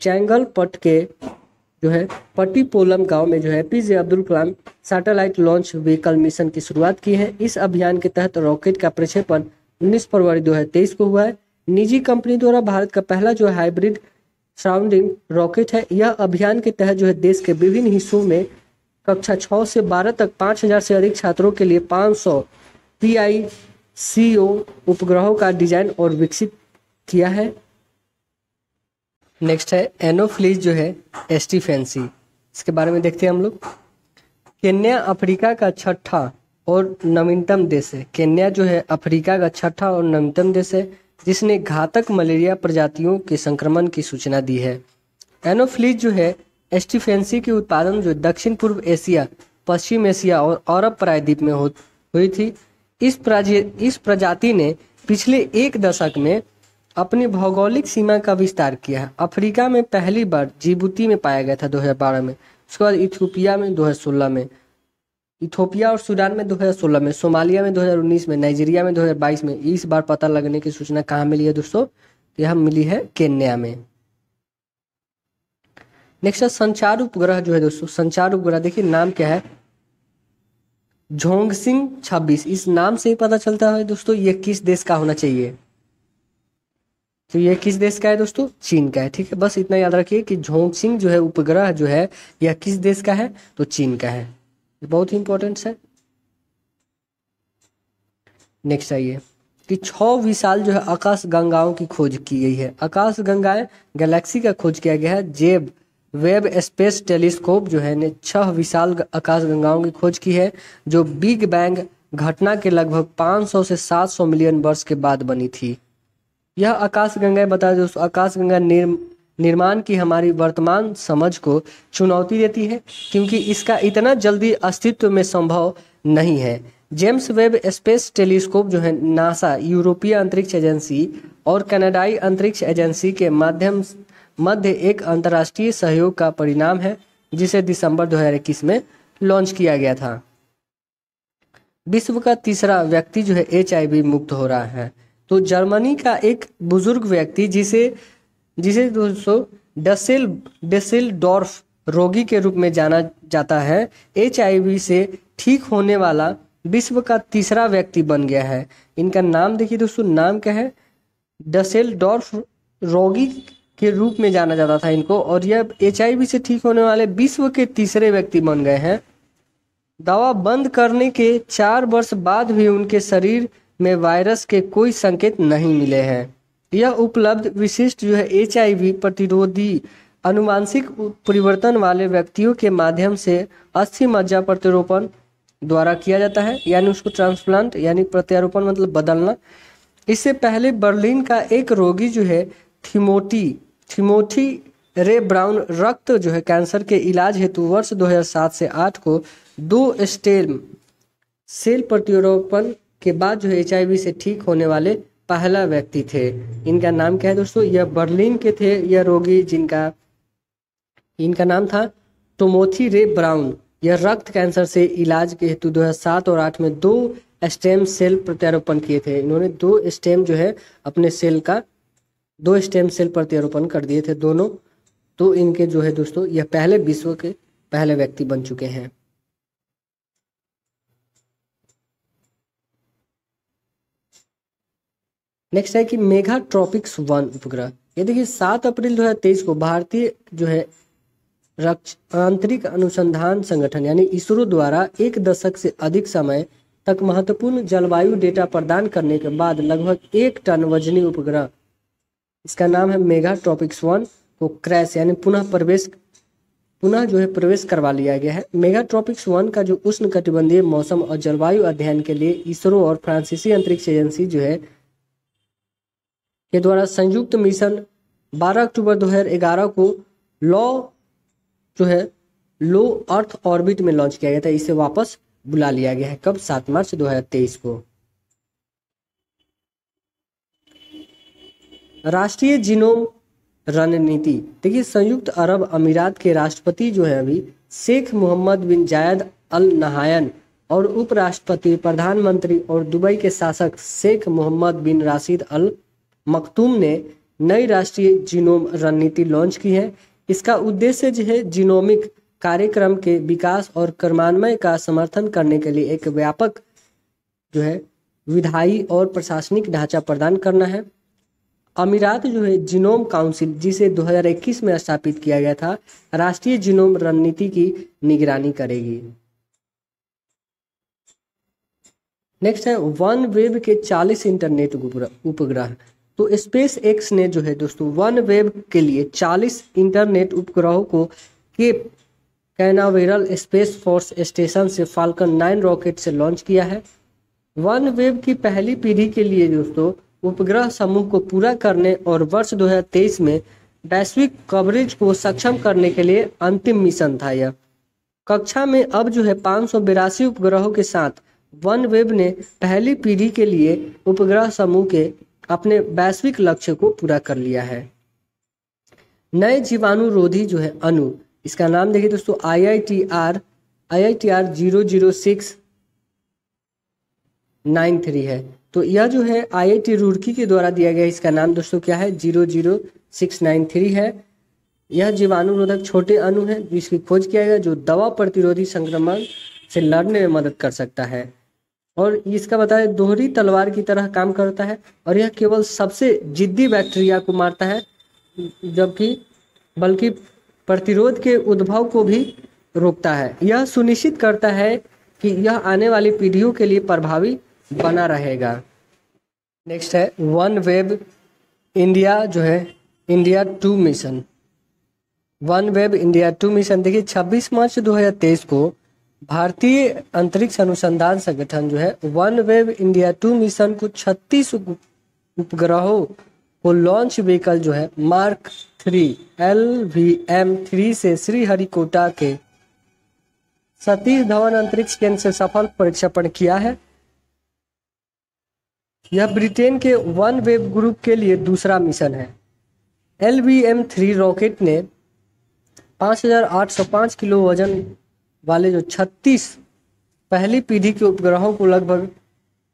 चैंगल पट के जो है पट्टीपोलम गाँव में जो है P J Abdul Kalam satellite launch vehicle mission की शुरुआत की है। इस अभियान के तहत रॉकेट का प्रक्षेपण 19 फरवरी 2023 को हुआ है। निजी कंपनी द्वारा भारत का पहला जो हाइब्रिड साउंडिंग रॉकेट है। यह अभियान के तहत जो है, देश के विभिन्न हिस्सों में कक्षा छः से बारह तक पाँच हज़ार से अधिक छात्रों के लिए पाँच सौ पी आई सी ओ उपग्रहों का डिज़ाइन और विकसित किया है। नेक्स्ट है, एनोफ्लीज जो है, एस्टीफेंसी। इसके बारे में देखते हैं हम लोग। केन्या अफ्रीका का छठा और नवीनतम देश है। केन्या जो है, अफ्रीका का छठा और नवीनतम देश है, जिसने घातक मलेरिया प्रजातियों के संक्रमण की सूचना दी है। एनोफ्लीज जो है एस्टिफेंसी के उत्पादन जो दक्षिण पूर्व एशिया, पश्चिम एशिया और अरब प्रायद्वीप में हो, हुई थी। इस इस प्रजाति ने पिछले एक दशक में अपनी भौगोलिक सीमा का विस्तार किया। है अफ्रीका में पहली बार जिबूती में पाया गया था 2012 में। उसके बाद इथियोपिया में 2016 में। इथोपिया और सूडान में 2016 में। सोमालिया में 2019 में। नाइजीरिया में 2022 में। इस बार पता लगने की सूचना कहाँ मिली है दोस्तों? यह मिली है केन्या में। नेक्स्ट है संचार उपग्रह जो है दोस्तों संचार उपग्रह देखिए नाम क्या है? झोंगसिंग 26 इस नाम से ही पता चलता है दोस्तों, ये किस देश का होना चाहिए? तो ये किस देश का है दोस्तों? चीन का है, ठीक है? बस इतना याद रखिए कि झोंगसिंग जो है, उपग्रह जो है, यह किस देश का है? तो चीन का है। बहुत ही इंपॉर्टेंट है। नेक्स्ट आइए। कि छ विशाल जो है आकाश गंगाओं की खोज की गई है। आकाश गंगाएँ गैलेक्सी का खोज किया गया है, जेब। वेब स्पेस टेलीस्कोप जो है ने छह विशाल आकाश गंगाओं की खोज की है, जो बिग बैंग घटना के लगभग 500 से 700 मिलियन वर्ष के बाद बनी थी। यह आकाश गंगा बता दो आकाश गंगा निर्माण की हमारी वर्तमान समझ को चुनौती देती है, क्योंकि इसका इतना जल्दी अस्तित्व में संभव नहीं है। जेम्स वेब स्पेस टेलीस्कोप जो है, नासा यूरोपीय अंतरिक्ष एजेंसी और कनाडाई अंतरिक्ष एजेंसी के माध्यम मध्य एक अंतर्राष्ट्रीय सहयोग का परिणाम है, जिसे दिसंबर 2021 में लॉन्च किया गया था। विश्व का तीसरा व्यक्ति जो है एच मुक्त हो रहा है। तो जर्मनी का एक बुज़ुर्ग व्यक्ति जिसे जिसे दोस्तों डसेल डेसेल डॉर्फ रोगी के रूप में जाना जाता है एच से ठीक होने वाला विश्व का तीसरा व्यक्ति बन गया है। इनका नाम देखिए दोस्तों, नाम क्या है? डसेल डॉर्फ रोगी के रूप में जाना जाता था इनको और यह एच से ठीक होने वाले विश्व के तीसरे व्यक्ति बन गए हैं। दवा बंद करने के चार वर्ष बाद भी उनके शरीर में वायरस के कोई संकेत नहीं मिले हैं। यह उपलब्ध विशिष्ट जो है एचआईवी प्रतिरोधी अनुवांशिक परिवर्तन वाले व्यक्तियों के माध्यम से अस्थि मज्जा प्रत्यारोपण द्वारा किया जाता है, यानी उसको ट्रांसप्लांट यानी प्रत्यारोपण मतलब बदलना। इससे पहले बर्लिन का एक रोगी जो है, थिमोटी थिमोथी रे ब्राउन रक्त जो है कैंसर के इलाज हेतु वर्ष 2007 से 8 को दो स्टेम सेल प्रत्यारोपण के बाद जो है एचआईवी से ठीक होने वाले पहला व्यक्ति थे। इनका नाम क्या है दोस्तों? यह बर्लिन के थे, यह रोगी जिनका, इनका नाम था टोमोथी रे ब्राउन यह रक्त कैंसर से इलाज के हेतु 2007 और 8 में दो स्टेम सेल प्रत्यारोपण किए थे। इन्होंने दो स्टेम जो है अपने सेल का दो स्टेम सेल प्रत्यारोपण कर दिए थे दोनों। तो इनके जो है दोस्तों, यह पहले विश्व के पहले व्यक्ति बन चुके हैं। नेक्स्ट है कि मेगा ट्रॉपिक्स वन उपग्रह। ये देखिए, सात अप्रैल 2023 को भारतीय जो है रक्ष आंतरिक अनुसंधान संगठन यानी इसरो द्वारा एक दशक से अधिक समय तक महत्वपूर्ण जलवायु डेटा प्रदान करने के बाद लगभग एक टन वजनी उपग्रह इसका नाम है मेगा ट्रॉपिक्स वन को क्रैश, यानी पुनः प्रवेश, पुनः जो है प्रवेश करवा लिया गया है। मेगा ट्रॉपिक्स वन का जो उष्ण कटिबंधीय मौसम और जलवायु अध्ययन के लिए इसरो और फ्रांसीसी अंतरिक्ष एजेंसी जो है, के द्वारा संयुक्त मिशन 12 अक्टूबर 2011 को लॉ जो है, लो अर्थ ऑर्बिट में लॉन्च किया गया था, इसे वापस बुला लिया गया है कब? सात मार्च 2023 को। राष्ट्रीय जीनोम रणनीति। देखिए, संयुक्त अरब अमीरात के राष्ट्रपति जो है अभी, शेख मोहम्मद बिन जायद अल नहायन और उपराष्ट्रपति, प्रधानमंत्री और दुबई के शासक शेख मोहम्मद बिन राशिद अल मखतूम ने नई राष्ट्रीय जीनोम रणनीति लॉन्च की है। इसका उद्देश्य जो है, जीनोमिक कार्यक्रम के विकास और कर्मान्वय का समर्थन करने के लिए एक व्यापक जो है, विधायी और प्रशासनिक ढांचा प्रदान करना है। अमीरात जो है जीनोम काउंसिल, जिसे 2021 में स्थापित किया गया था, राष्ट्रीय जीनोम रणनीति की निगरानी करेगी। नेक्स्ट है, वन वेब के 40 इंटरनेट उपग्रह। तो स्पेस एक्स ने जो है दोस्तों, वन वेब के लिए 40 इंटरनेट उपग्रहों को के कैनावेरल स्पेस फोर्स स्टेशन से फाल्कन नाइन रॉकेट से लॉन्च किया है। वन वेब की पहली पीढ़ी के लिए दोस्तों उपग्रह समूह को पूरा करने और वर्ष 2023 में वैश्विक कवरेज को सक्षम करने के लिए अंतिम मिशन था यह। कक्षा में अब जो है पाँच उपग्रहों के साथ वन वेब ने पहली पीढ़ी के लिए उपग्रह समूह के अपने वैश्विक लक्ष्य को पूरा कर लिया है। नए जीवाणुरोधी जो है अनु इसका नाम देखिए दोस्तों I I T R I I T R zero zero six nine three है। तो यह जो है आई आई टी रुड़की के द्वारा दिया गया इसका नाम दोस्तों क्या है? Zero zero six nine three है। यह जीवाणुरोधक छोटे अणु है, जिसकी खोज किया गया, जो दवा प्रतिरोधी संक्रमण से लड़ने में मदद कर सकता है। और इसका बताया, दोहरी तलवार की तरह काम करता है, और यह केवल सबसे जिद्दी बैक्टीरिया को मारता है, जबकि बल्कि प्रतिरोध के उद्भव को भी रोकता है। यह सुनिश्चित करता है कि यह आने वाली पीढ़ियों के लिए प्रभावी बना रहेगा। नेक्स्ट है वन वेब इंडिया जो है India two mission one web India two mission देखिए 26 मार्च 2023 को भारतीय अंतरिक्ष अनुसंधान संगठन जो है one web India two mission को 36 उपग्रहों को लॉन्च व्हीकल जो है mark three L V M three से श्रीहरिकोटा के सतीश धवन अंतरिक्ष केंद्र से सफल परीक्षापण किया है। यह ब्रिटेन के वन वेब ग्रुप के लिए दूसरा मिशन है। L V M three rocket ने 5,805 किलो वज़न वाले जो 36 पहली पीढ़ी के उपग्रहों को लगभग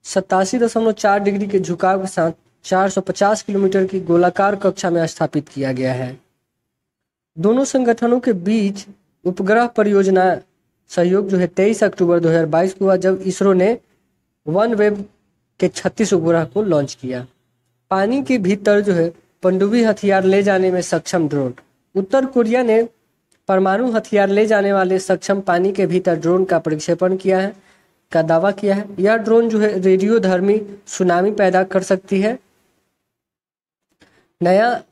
सतासी दशमलव चार डिग्री के झुकाव के साथ 450 किलोमीटर की गोलाकार कक्षा में स्थापित किया गया है। दोनों संगठनों के बीच उपग्रह परियोजना सहयोग जो है 23 अक्टूबर 2022 को हुआ जब इसरो ने वन वेब के 36 उपग्रह को लॉन्च किया। पानी के भीतर जो है पनडुब्बी हथियार ले जाने में सक्षम ड्रोन उत्तर कोरिया ने परमाणु हथियार ले जाने वाले सक्षम पानी के भीतर ड्रोन का प्रक्षेपण किया है, का दावा किया है। यह ड्रोन जो है, रेडियो धर्मी सुनामी पैदा कर सकती है। नया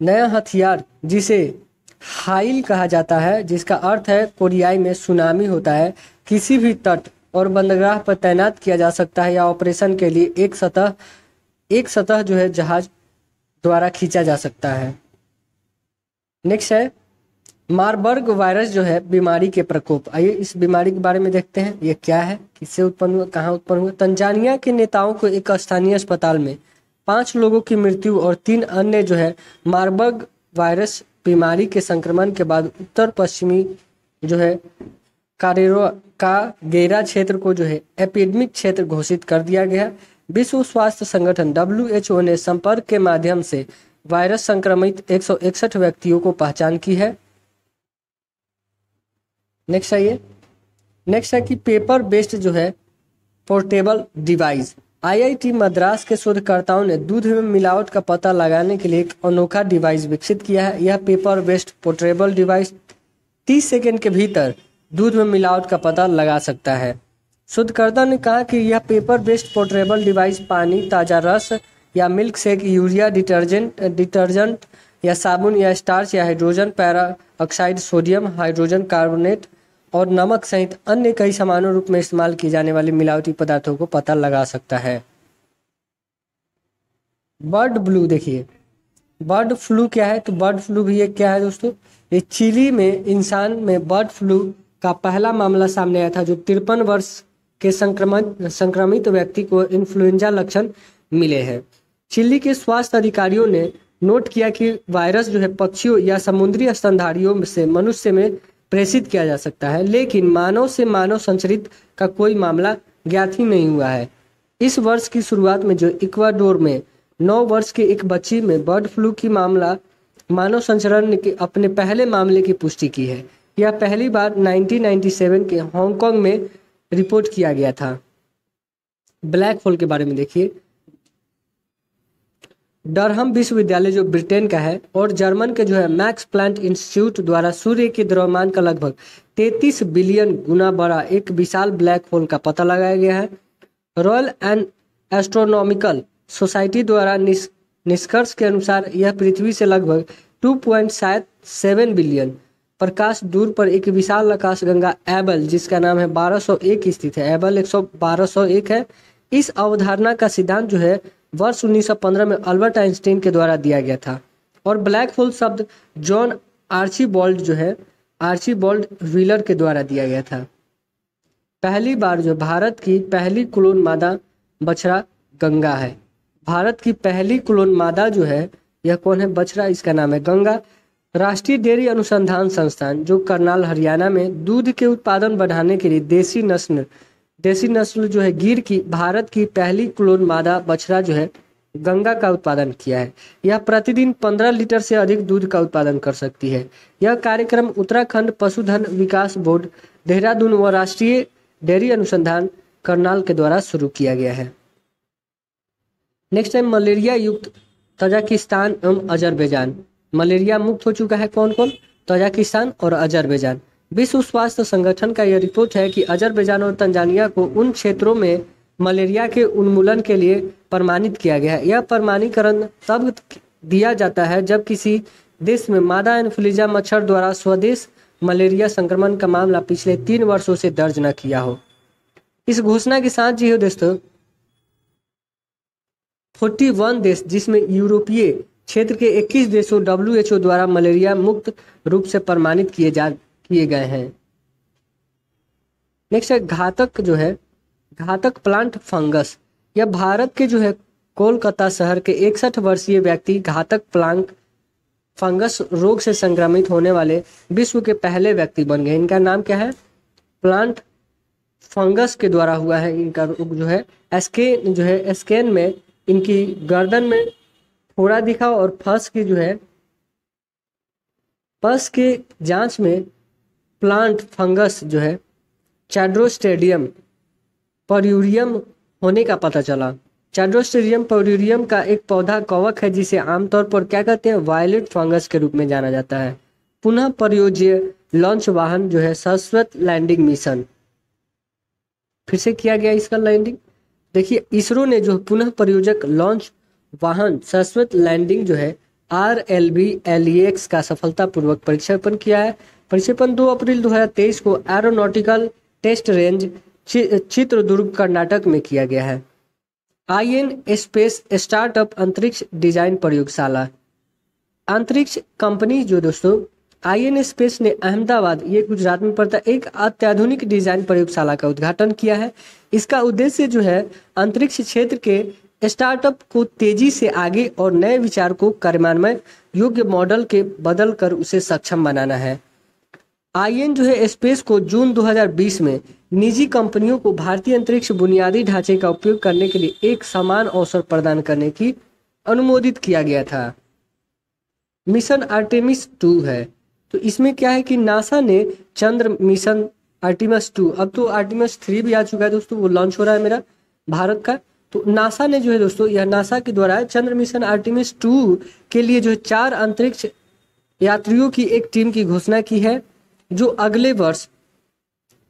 नया हथियार, जिसे हाइल कहा जाता है, जिसका अर्थ है, कोरियाई में सुनामी होता है, किसी भी तट और बंदरगाह पर तैनात किया जा सकता है या ऑपरेशन के लिए एक सतह एक सतह जो है जहाज़ द्वारा खींचा जा सकता है। नेक्स्ट है, मारबर्ग वायरस जो है बीमारी के प्रकोप। आइए इस बीमारी के बारे में देखते हैं, ये क्या है, किससे उत्पन्न हुआ, कहाँ उत्पन्न हुआ। तंजानिया के नेताओं को एक स्थानीय अस्पताल में पाँच लोगों की मृत्यु और तीन अन्य जो है मारबर्ग वायरस बीमारी के संक्रमण के बाद उत्तर पश्चिमी जो है कारेरो का गेरा क्षेत्र को जो है, एपिडेमिक क्षेत्र घोषित कर दिया गया। विश्व स्वास्थ्य संगठन डब्ल्यू ने संपर्क के माध्यम से वायरस संक्रमित 161 व्यक्तियों को पहचान की है। नेक्स्ट आइए। नेक्स्ट है कि पेपर बेस्ड जो है पोर्टेबल डिवाइस आईआईटी मद्रास के शोधकर्ताओं ने दूध में मिलावट का पता लगाने के लिए एक अनोखा डिवाइस विकसित किया है। यह paper based portable device 30 second के भीतर दूध में मिलावट का पता लगा सकता है। शोधकर्ता ने कहा कि यह पेपर बेस्ड पोर्टेबल डिवाइस पानी, ताज़ा रस या milk shake urea detergent detergent या साबुन या स्टार्च या hydrogen para oxide sodium hydrogen carbonate और नमक सहित अन्य कई सामान्य रूप में इस्तेमाल की जाने वाली मिलावटी पदार्थों को पता लगा सकता है। बर्ड ब्लू देखिए। बर्ड फ्लू क्या है? तो बर्ड फ्लू भी ये क्या है दोस्तों? ये चिली में, इंसान में बर्ड फ्लू का पहला मामला सामने आया था, जो तिरपन वर्ष के संक्रमण, संक्रमित व्यक्ति को इन्फ्लुएंजा लक्षण मिले हैं। चिली के स्वास्थ्य अधिकारियों ने नोट किया कि वायरस जो है, पक्षियों या समुद्री स्तनधारियों से मनुष्य में प्रेषित किया जा सकता है, लेकिन मानव से मानव संचरित का कोई मामला ज्ञात ही नहीं हुआ है। इस वर्ष की शुरुआत में जो इक्वाडोर में नौ वर्ष की एक बच्ची में बर्ड फ्लू की मामला, मानव संचरण ने अपने पहले मामले की पुष्टि की है। यह पहली बार 1997 के हांगकांग में रिपोर्ट किया गया था। ब्लैक होल के बारे में देखिए। डरहम विश्वविद्यालय जो ब्रिटेन का है और जर्मन के जो है मैक्स प्लांट इंस्टीट्यूट द्वारा सूर्य के द्रव्यमान का लगभग 33 बिलियन गुना बड़ा एक विशाल ब्लैक होल का पता लगाया गया है। रॉयल एंड एस्ट्रोनॉमिकल सोसाइटी द्वारा निष्कर्ष के अनुसार यह पृथ्वी से लगभग टू पॉइंट सेवन बिलियन प्रकाश दूर पर एक विशाल आकाश गंगा एबल जिसका नाम है 1201 स्थित है। एबल एक सौ है। इस अवधारणा का सिद्धांत जो है, वर्ष 1915 में अल्बर्ट आइंस्टीन के द्वारा दिया गया था। और ब्लैक होल शब्द जॉन आर्ची जो है आर्ची व्हीलर के द्वारा दिया गया था। पहली बार जो भारत की पहली कुलोन मादा बछड़ा गंगा है। भारत की पहली कुलोन मादा जो है, यह कौन है? बछड़ा, इसका नाम है गंगा। राष्ट्रीय डेयरी अनुसंधान संस्थान, जो करनाल, हरियाणा में दूध के उत्पादन बढ़ाने के लिए देसी नस्ल देसी नस्ल जो है, गिर की, भारत की पहली क्लोन मादा बछड़ा जो है, गंगा का उत्पादन किया है। यह प्रतिदिन 15 लीटर से अधिक दूध का उत्पादन कर सकती है। यह कार्यक्रम उत्तराखंड पशुधन विकास बोर्ड, देहरादून व राष्ट्रीय डेयरी अनुसंधान करनाल के द्वारा शुरू किया गया है। नेक्स्ट टाइम मलेरिया युक्त तजाकिस्तान एवं अजरबैजान। मलेरिया मुक्त हो चुका है कौन कौन तजाकिस्तान और अजरबैजान। विश्व स्वास्थ्य संगठन का यह रिपोर्ट है कि अजरबैजान और तंजानिया को उन क्षेत्रों में मलेरिया के उन्मूलन के लिए प्रमाणित किया गया है। यह प्रमाणीकरण तब दिया जाता है जब किसी देश में मादा इन्फ्लुएंजा मच्छर द्वारा स्वदेश मलेरिया संक्रमण का मामला पिछले तीन वर्षों से दर्ज न किया हो। इस घोषणा के साथ जी हो दोस्तों 41 देश जिसमें यूरोपीय क्षेत्र के 21 देशों डब्ल्यूएचओ द्वारा मलेरिया मुक्त रूप से प्रमाणित किए जा, किए गए हैं। नेक्स्ट है, घातक जो है, घातक प्लांट फंगस यह भारत के जो है, कोलकाता शहर के इकसठ वर्षीय व्यक्ति घातक प्लांट फंगस रोग से संक्रमित होने वाले विश्व के पहले व्यक्ति बन गए। इनका नाम क्या है? प्लांट फंगस के द्वारा हुआ है। इनका रोग जो है स्कैन जो है स्कैन में, इनकी गर्दन में थोड़ा दिखा और फस की जो है पस के जाँच में प्लांट फंगस जो है चैड्रोस्टेडियम पॉर्यूरियम होने का पता चला। चैड्रोस्टेडियम पॉर्यूरियम का एक पौधा कवक है, जिसे आमतौर पर क्या कहते हैं? वायलेट फंगस के रूप में जाना जाता है। पुनः परियोज्य लॉन्च वाहन जो है, शाश्वत लैंडिंग मिशन। फिर से किया गया इसका लैंडिंग। देखिए, इसरो ने जो पुनः परियोजक लॉन्च वाहन शाश्वत लैंडिंग जो है, R L B L E X का सफलतापूर्वक परीक्षण किया है। प्रक्षेपण 2 अप्रैल 2023 को aeronautical test range Chitradurga, Karnataka में किया गया है। आई एन स्पेस स्टार्टअप अंतरिक्ष डिज़ाइन प्रयोगशाला। अंतरिक्ष कंपनी, जो दोस्तों आई एन स्पेस ने अहमदाबाद, ये गुजरात में पड़ता एक अत्याधुनिक डिज़ाइन प्रयोगशाला का उद्घाटन किया है। इसका उद्देश्य जो है, अंतरिक्ष क्षेत्र के स्टार्टअप को तेज़ी से आगे और नए विचार को कार्यान्वयन योग्य मॉडल के बदल कर उसे सक्षम बनाना है। आईएन जो है स्पेस को जून 2020 में निजी कंपनियों को भारतीय अंतरिक्ष बुनियादी ढांचे का उपयोग करने के लिए एक समान अवसर प्रदान करने की अनुमोदित किया गया था। मिशन आर्टेमिस टू है। तो इसमें क्या है कि नासा ने चंद्र मिशन आर्टिमस टू, अब तो आर्टिमस थ्री भी आ चुका है दोस्तों, वो लॉन्च हो रहा है मेरा, भारत का। तो नासा ने जो है दोस्तों यह नासा के द्वारा चंद्र मिशन आर्टिमिस टू के लिए जो है चार अंतरिक्ष यात्रियों की एक टीम की घोषणा की है, जो अगले वर्ष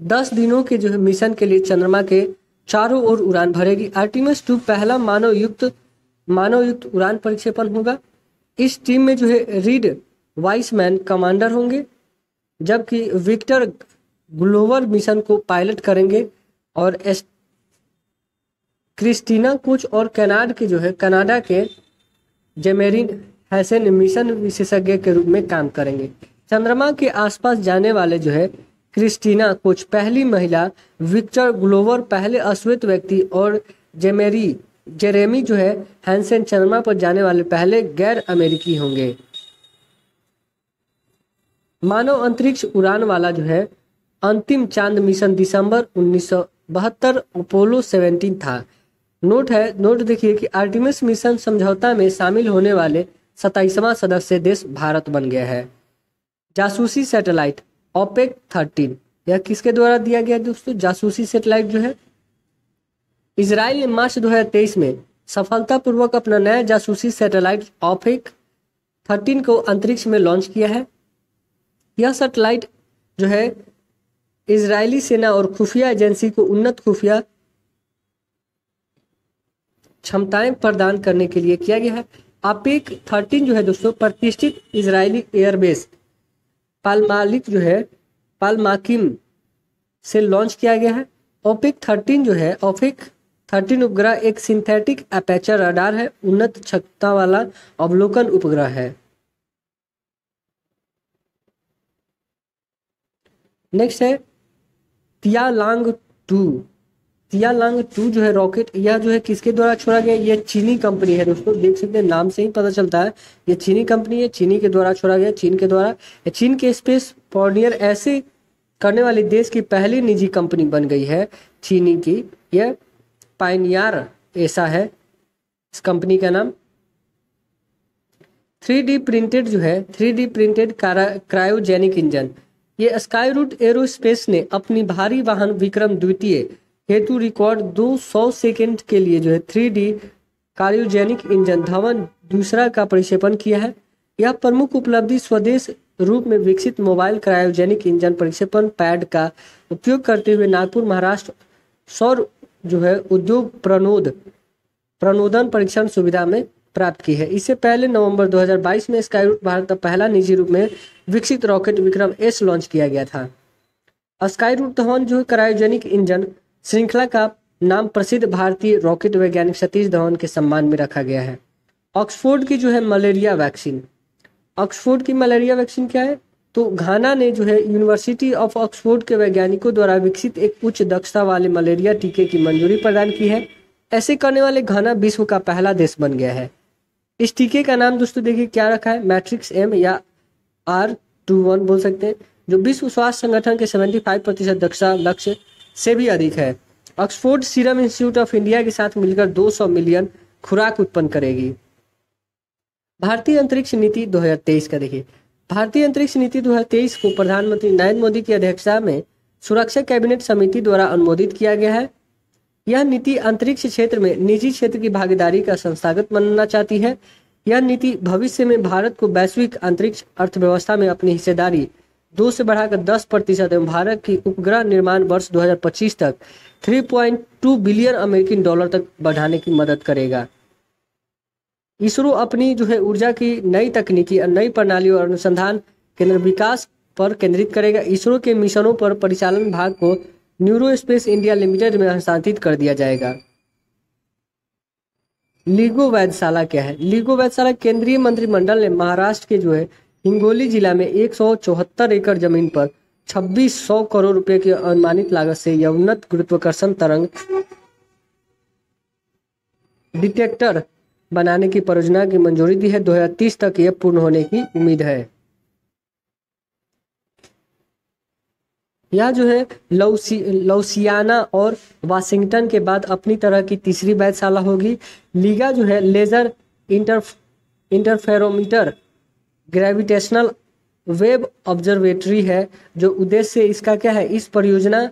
दस दिनों के जो है मिशन के लिए चंद्रमा के चारों ओर उड़ान भरेगी। आर्टिमस टू पहला मानव युक्त मानव युक्त उड़ान प्रक्षेपण होगा। इस टीम में जो है रीड वाइसमैन कमांडर होंगे, जबकि विक्टर ग्लोबल मिशन को पायलट करेंगे और क्रिस्टीना कुछ और कनाड के जो है, कनाडा के जेमेरिन हैसन मिशन विशेषज्ञ के रूप में काम करेंगे। चंद्रमा के आसपास जाने वाले जो है, क्रिस्टीना कुछ पहली महिला, विक्टर ग्लोवर पहले अश्वेत व्यक्ति और जेमेरी, जेरेमी जो है, हैंसन चंद्रमा पर जाने वाले पहले गैर अमेरिकी होंगे। मानव अंतरिक्ष उड़ान वाला जो है, अंतिम चाँद मिशन दिसंबर उन्नीस सौ बहत्तर, अपोलो 17 था। नोट है, नोट देखिए कि आर्टिमिस मिशन समझौता में शामिल होने वाले सताइसवां सदस्य देश भारत बन गया है। जासूसी सैटेलाइट ओपेक थर्टीन यह किसके द्वारा दिया गया दोस्तों? जासूसी सैटेलाइट जो है इसराइल ने मार्च 2023 में सफलतापूर्वक अपना नया जासूसी सैटेलाइट ऑफेक 13 को अंतरिक्ष में लॉन्च किया है। यह सैटेलाइट जो है इजरायली सेना और खुफिया एजेंसी को उन्नत खुफिया क्षमताएँ प्रदान करने के लिए किया गया है। आपेक 13 जो है दोस्तों, प्रतिष्ठित इजरायली एयरबेस पालमालिक जो है, पालमाकिम से लॉन्च किया गया है। ओपिक 13 जो है, ओपिक 13 उपग्रह एक सिंथेटिक अपेचर रडार है, उन्नत क्षमता वाला अवलोकन उपग्रह है। नेक्स्ट है तियालांग टू तियालांग टू जो है रॉकेट यह जो है किसके द्वारा छोड़ा गया? यह चीनी कंपनी है दोस्तों, देख सकते हैं, नाम से ही पता चलता है। यह चीनी कंपनी है, चीनी के द्वारा छोड़ा गया, चीन के द्वारा। चीन के स्पेस पॉर्नियर ऐसे करने वाली देश की पहली निजी कंपनी बन गई है, चीनी की। यह पाइनियर ऐसा है, इस कंपनी का नाम। थ्री प्रिंटेड जो है, थ्री प्रिंटेड क्रायोजेनिक इंजन। ये स्काई रूट एरोस्पेस ने अपनी भारी वाहन विक्रम द्वितीय हेतु रिकॉर्ड 200 सेकंड के लिए जो है three D cryogenic engine Dhawan दूसरा का प्रक्षेपण किया है। यह प्रमुख उपलब्धि स्वदेश रूप में विकसित मोबाइल क्रायोजेनिक इंजन प्रक्षेपण पैड का उपयोग करते हुए नागपुर, महाराष्ट्र, सौर जो है उद्योग प्रणोद प्रणोदन परीक्षण सुविधा में प्राप्त की है। इससे पहले नवंबर 2022 में स्काई रूट भारत का पहला निजी रूप में विकसित रॉकेट विक्रम एस लॉन्च किया गया था। स्काई रूट धवन जो है क्रायोजेनिक इंजन श्रृंखला का नाम प्रसिद्ध भारतीय रॉकेट वैज्ञानिक सतीश धवन के सम्मान में रखा गया है। ऑक्सफोर्ड की जो है मलेरिया वैक्सीन। ऑक्सफोर्ड की मलेरिया वैक्सीन क्या है? तो घाना ने जो है यूनिवर्सिटी ऑफ़ ऑक्सफोर्ड के वैज्ञानिकों द्वारा विकसित एक उच्च दक्षता वाले मलेरिया टीके की मंजूरी प्रदान की है। ऐसे करने वाले घाना विश्व का पहला देश बन गया है। इस टीके का नाम दोस्तों देखिए क्या रखा है? मैट्रिक्स एम या आर टू वन बोल सकते हैं, जो विश्व स्वास्थ्य संगठन के सेवेंटी फाइव प्रतिशत दक्षता लक्ष्य से भी अधिक है। Oxford serum institute of India के साथ मिलकर 200 मिलियन खुराक उत्पन्न करेगी। भारतीय अंतरिक्ष नीति 2023 का देखिए। भारतीय अंतरिक्ष नीति 2023 को प्रधानमंत्री नरेंद्र मोदी की अध्यक्षता में सुरक्षा कैबिनेट समिति द्वारा अनुमोदित किया गया है। यह नीति अंतरिक्ष क्षेत्र में निजी क्षेत्र की भागीदारी का संस्थागत बनना चाहती है। यह नीति भविष्य में भारत को वैश्विक अंतरिक्ष अर्थव्यवस्था में अपनी हिस्सेदारी दो से बढ़ाकर दस प्रतिशत एवं भारत की उपग्रह निर्माण वर्ष 2025 तक 3.2 बिलियन अमेरिकी डॉलर तक बढ़ाने की मदद करेगा। इसरो अपनी जो है ऊर्जा की नई तकनीकी और नई प्रणाली और अनुसंधान केंद्र विकास पर केंद्रित करेगा। इसरो के मिशनों पर परिचालन भाग को न्यूरो स्पेस इंडिया लिमिटेड में हस्तांतरित कर दिया जाएगा। लीगो वैधशाला क्या है? लीगो वैधशाला केंद्रीय मंत्रिमंडल ने महाराष्ट्र के जो है हिंगोली जिला में एक सौ चौहत्तर एकड़ ज़मीन पर छब्बीस सौ करोड़ रुपए की अनुमानित लागत से यह उन्नत गुरुत्वाकर्षण तरंग डिटेक्टर बनाने की परियोजना की मंजूरी दी है। 2030 तक यह पूर्ण होने की उम्मीद है। यह जो है, लौसी, लौसियाना और वाशिंगटन के बाद अपनी तरह की तीसरी वैधशाला होगी। लीगा जो है, laser inter, interferometer gravitational wave observatory है, जो उद्देश्य इसका क्या है? इस परियोजना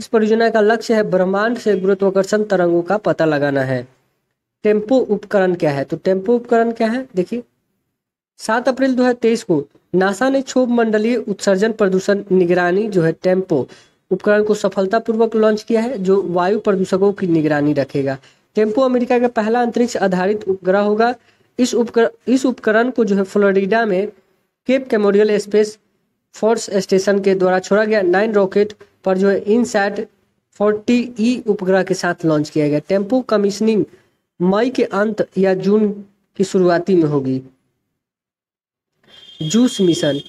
इस परियोजना का लक्ष्य है ब्रह्मांड से गुरुत्वाकर्षण तरंगों का पता लगाना है। टेंपो उपकरण क्या है? तो टेंपो उपकरण क्या है? देखिए, सात अप्रैल 2023 को नासा ने क्षोभ मंडलीय उत्सर्जन प्रदूषण निगरानी, जो है टेंपो उपकरण को सफलतापूर्वक लॉन्च किया है, जो वायु प्रदूषकों की निगरानी रखेगा। टेंपो अमेरिका का पहला अंतरिक्ष आधारित उपग्रह होगा। इस उपकर, इस उपकरण को जो है फ्लोरिडा में Cape Canaveral Space Force Station के द्वारा छोड़ा गया नाइन रॉकेट पर जो है इन सैट फोर्टी ई उपग्रह के साथ लॉन्च किया गया। टेंपो कमीशनिंग मई के अंत या जून की शुरुआती में होगी। Juice mission.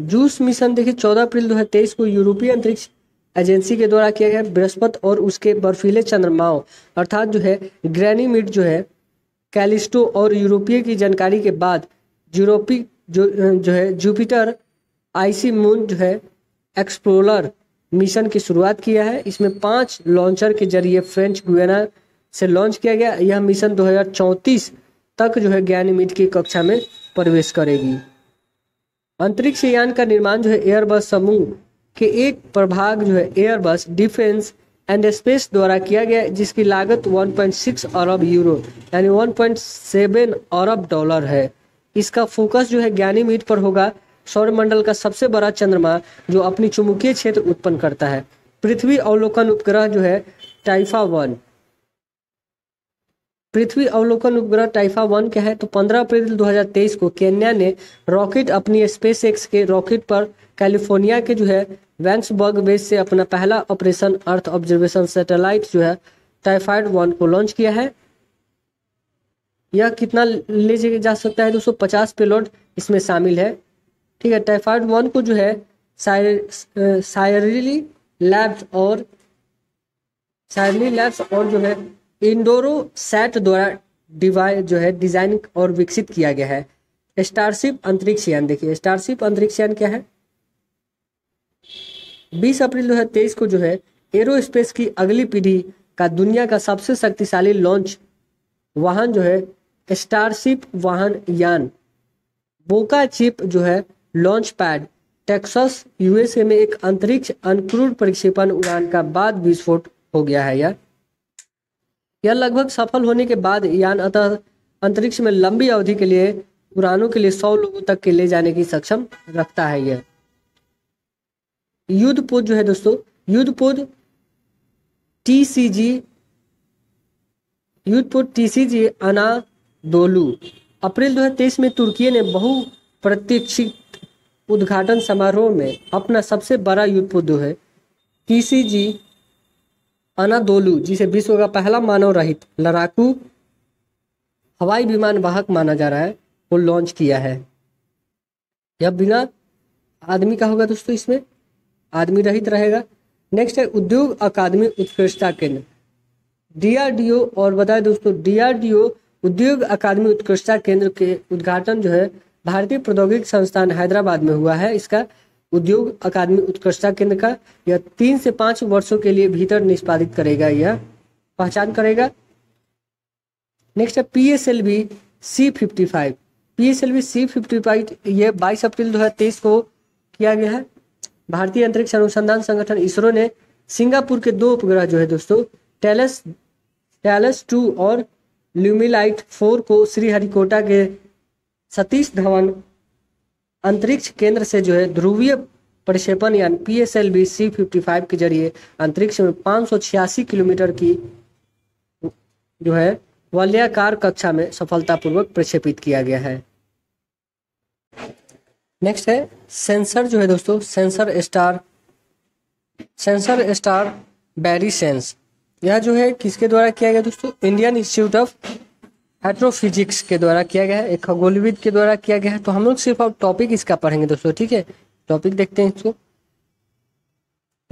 जूस मिशन देखिए, चौदह अप्रैल 2023 को यूरोपीय अंतरिक्ष एजेंसी के द्वारा किया गया बृहस्पति और उसके बर्फीले चंद्रमाओं, अर्थात जो है ग्रैनीमिड जो है कैलिस्टो और यूरोपीय की जानकारी के बाद यूरोपी जो जो है, जुपिटर आईसी मून जो है, एक्सप्लोरर मिशन की शुरुआत किया है। इसमें पाँच लॉन्चर के ज़रिए फ्रेंच गुएना से लॉन्च किया गया। यह मिशन 2034 तक जो है ज्ञानमीट की कक्षा में प्रवेश करेगी। अंतरिक्ष यान का निर्माण जो है, एयरबस समूह के एक प्रभाग जो है, एयरबस डिफेंस एंड स्पेस द्वारा किया गया जिसकी लागत 1.6 अरब यूरो यानी 1.7 अरब डॉलर है। इसका फोकस जो है ज्ञानी मीट पर होगा। सौरमंडल का सबसे बड़ा चंद्रमा, जो अपनी चुंबकीय क्षेत्र उत्पन्न करता है। पृथ्वी अवलोकन उपग्रह जो है, टाइफा वन। पृथ्वी अवलोकन उपग्रह टाइफा वन क्या है तो 15 अप्रैल 2023 को केन्या ने रॉकेट अपनी स्पेस एक्स के रॉकेट पर कैलिफ़ोर्निया के जो है वैंसबर्ग बेस से अपना पहला ऑपरेशन अर्थ ऑब्जर्वेशन सैटेलाइट जो है, टाइफाइड वन को लॉन्च किया है। यह कितना ले जा सकता है दोस्तों? पचास पेलोड इसमें शामिल है। ठीक है, टाइफाइड वन को जो है सायरली लैब्स और, सायरली लैब्स और जो है, इंडोरो सेट द्वारा डिवाइ, जो है, डिज़ाइन और विकसित किया गया है। स्टारशिप अंतरिक्ष यान, देखिए, स्टारशिप अंतरिक्ष यान क्या है? 20 अप्रैल 2023 को जो है, एरोस्पेस की अगली पीढ़ी का दुनिया का सबसे शक्तिशाली लॉन्च वाहन जो है, स्टारशिप वाहन यान, बोका चिप जो है, लॉन्च पैड, टेक्सास, यूएसए में एक अंतरिक्ष अनक्रूड प्रक्षेपण उड़ान का बाद विस्फोट हो गया है यह यह लगभग सफल होने के बाद यान अतः अंतरिक्ष में लंबी अवधि के लिए, उड़ानों के लिए सौ लोगों तक के ले जाने की सक्षम रखता है यह युद्ध पोत जो है दोस्तों युद्ध पोत टीसीजी युद्ध पोत टीसीजी अना दोलू। अप्रैल 2023 में तुर्की ने बहु प्रतीक्षित उद्घाटन समारोह में अपना सबसे बड़ा युद्धपोत जो है टी सी टीसीजी अनादोलू जिसे विश्व का पहला मानव रहित लड़ाकू हवाई विमान वाहक माना जा रहा है वो लॉन्च किया है। यह बिना आदमी का होगा दोस्तों इसमें? आदमी रहित रहेगा। नेक्स्ट है उद्योग अकादमी उत्कृष्टता केंद्र। डीआरडीओ और बताए दोस्तों डीआरडीओ उद्योग अकादमी उत्कृष्टता केंद्र के उद्घाटन जो है भारतीय प्रौद्योगिक संस्थान हैदराबाद में हुआ है। इसका उद्योग अकादमी उत्कृष्टता केंद्र का यह तीन से पाँच वर्षों के लिए भीतर निष्पादित करेगा, यह पहचान करेगा। नेक्स्ट है P S L V C fifty five P S L V C fifty five ये बाईस अप्रैल दो हज़ार तेईस को किया गया है। भारतीय अंतरिक्ष अनुसंधान संगठन इसरो ने सिंगापुर के दो उपग्रह जो है दोस्तों टेलस टेलस टू और ल्यूमिलाइट फोर को श्रीहरिकोटा के सतीश धवन अंतरिक्ष केंद्र से जो है ध्रुवीय प्रक्षेपण यानी P S L V C fifty five के ज़रिए अंतरिक्ष में पाँच सौ छियासी किलोमीटर की जो है वलयाकार कक्षा में सफलतापूर्वक प्रक्षेपित किया गया है। नेक्स्ट है, सेंसर जो है दोस्तों, सेंसर स्टार सेंसर स्टार बैरी सेंस। यह जो है, किसके द्वारा किया गया दोस्तों? इंडियन इंस्टीट्यूट ऑफ़ हाइड्रोफिजिक्स के द्वारा किया गया है, एक खगोलविद के द्वारा किया गया है। तो हम लोग सिर्फ़ अब टॉपिक इसका पढ़ेंगे दोस्तों, ठीक है? टॉपिक देखते हैं इसको।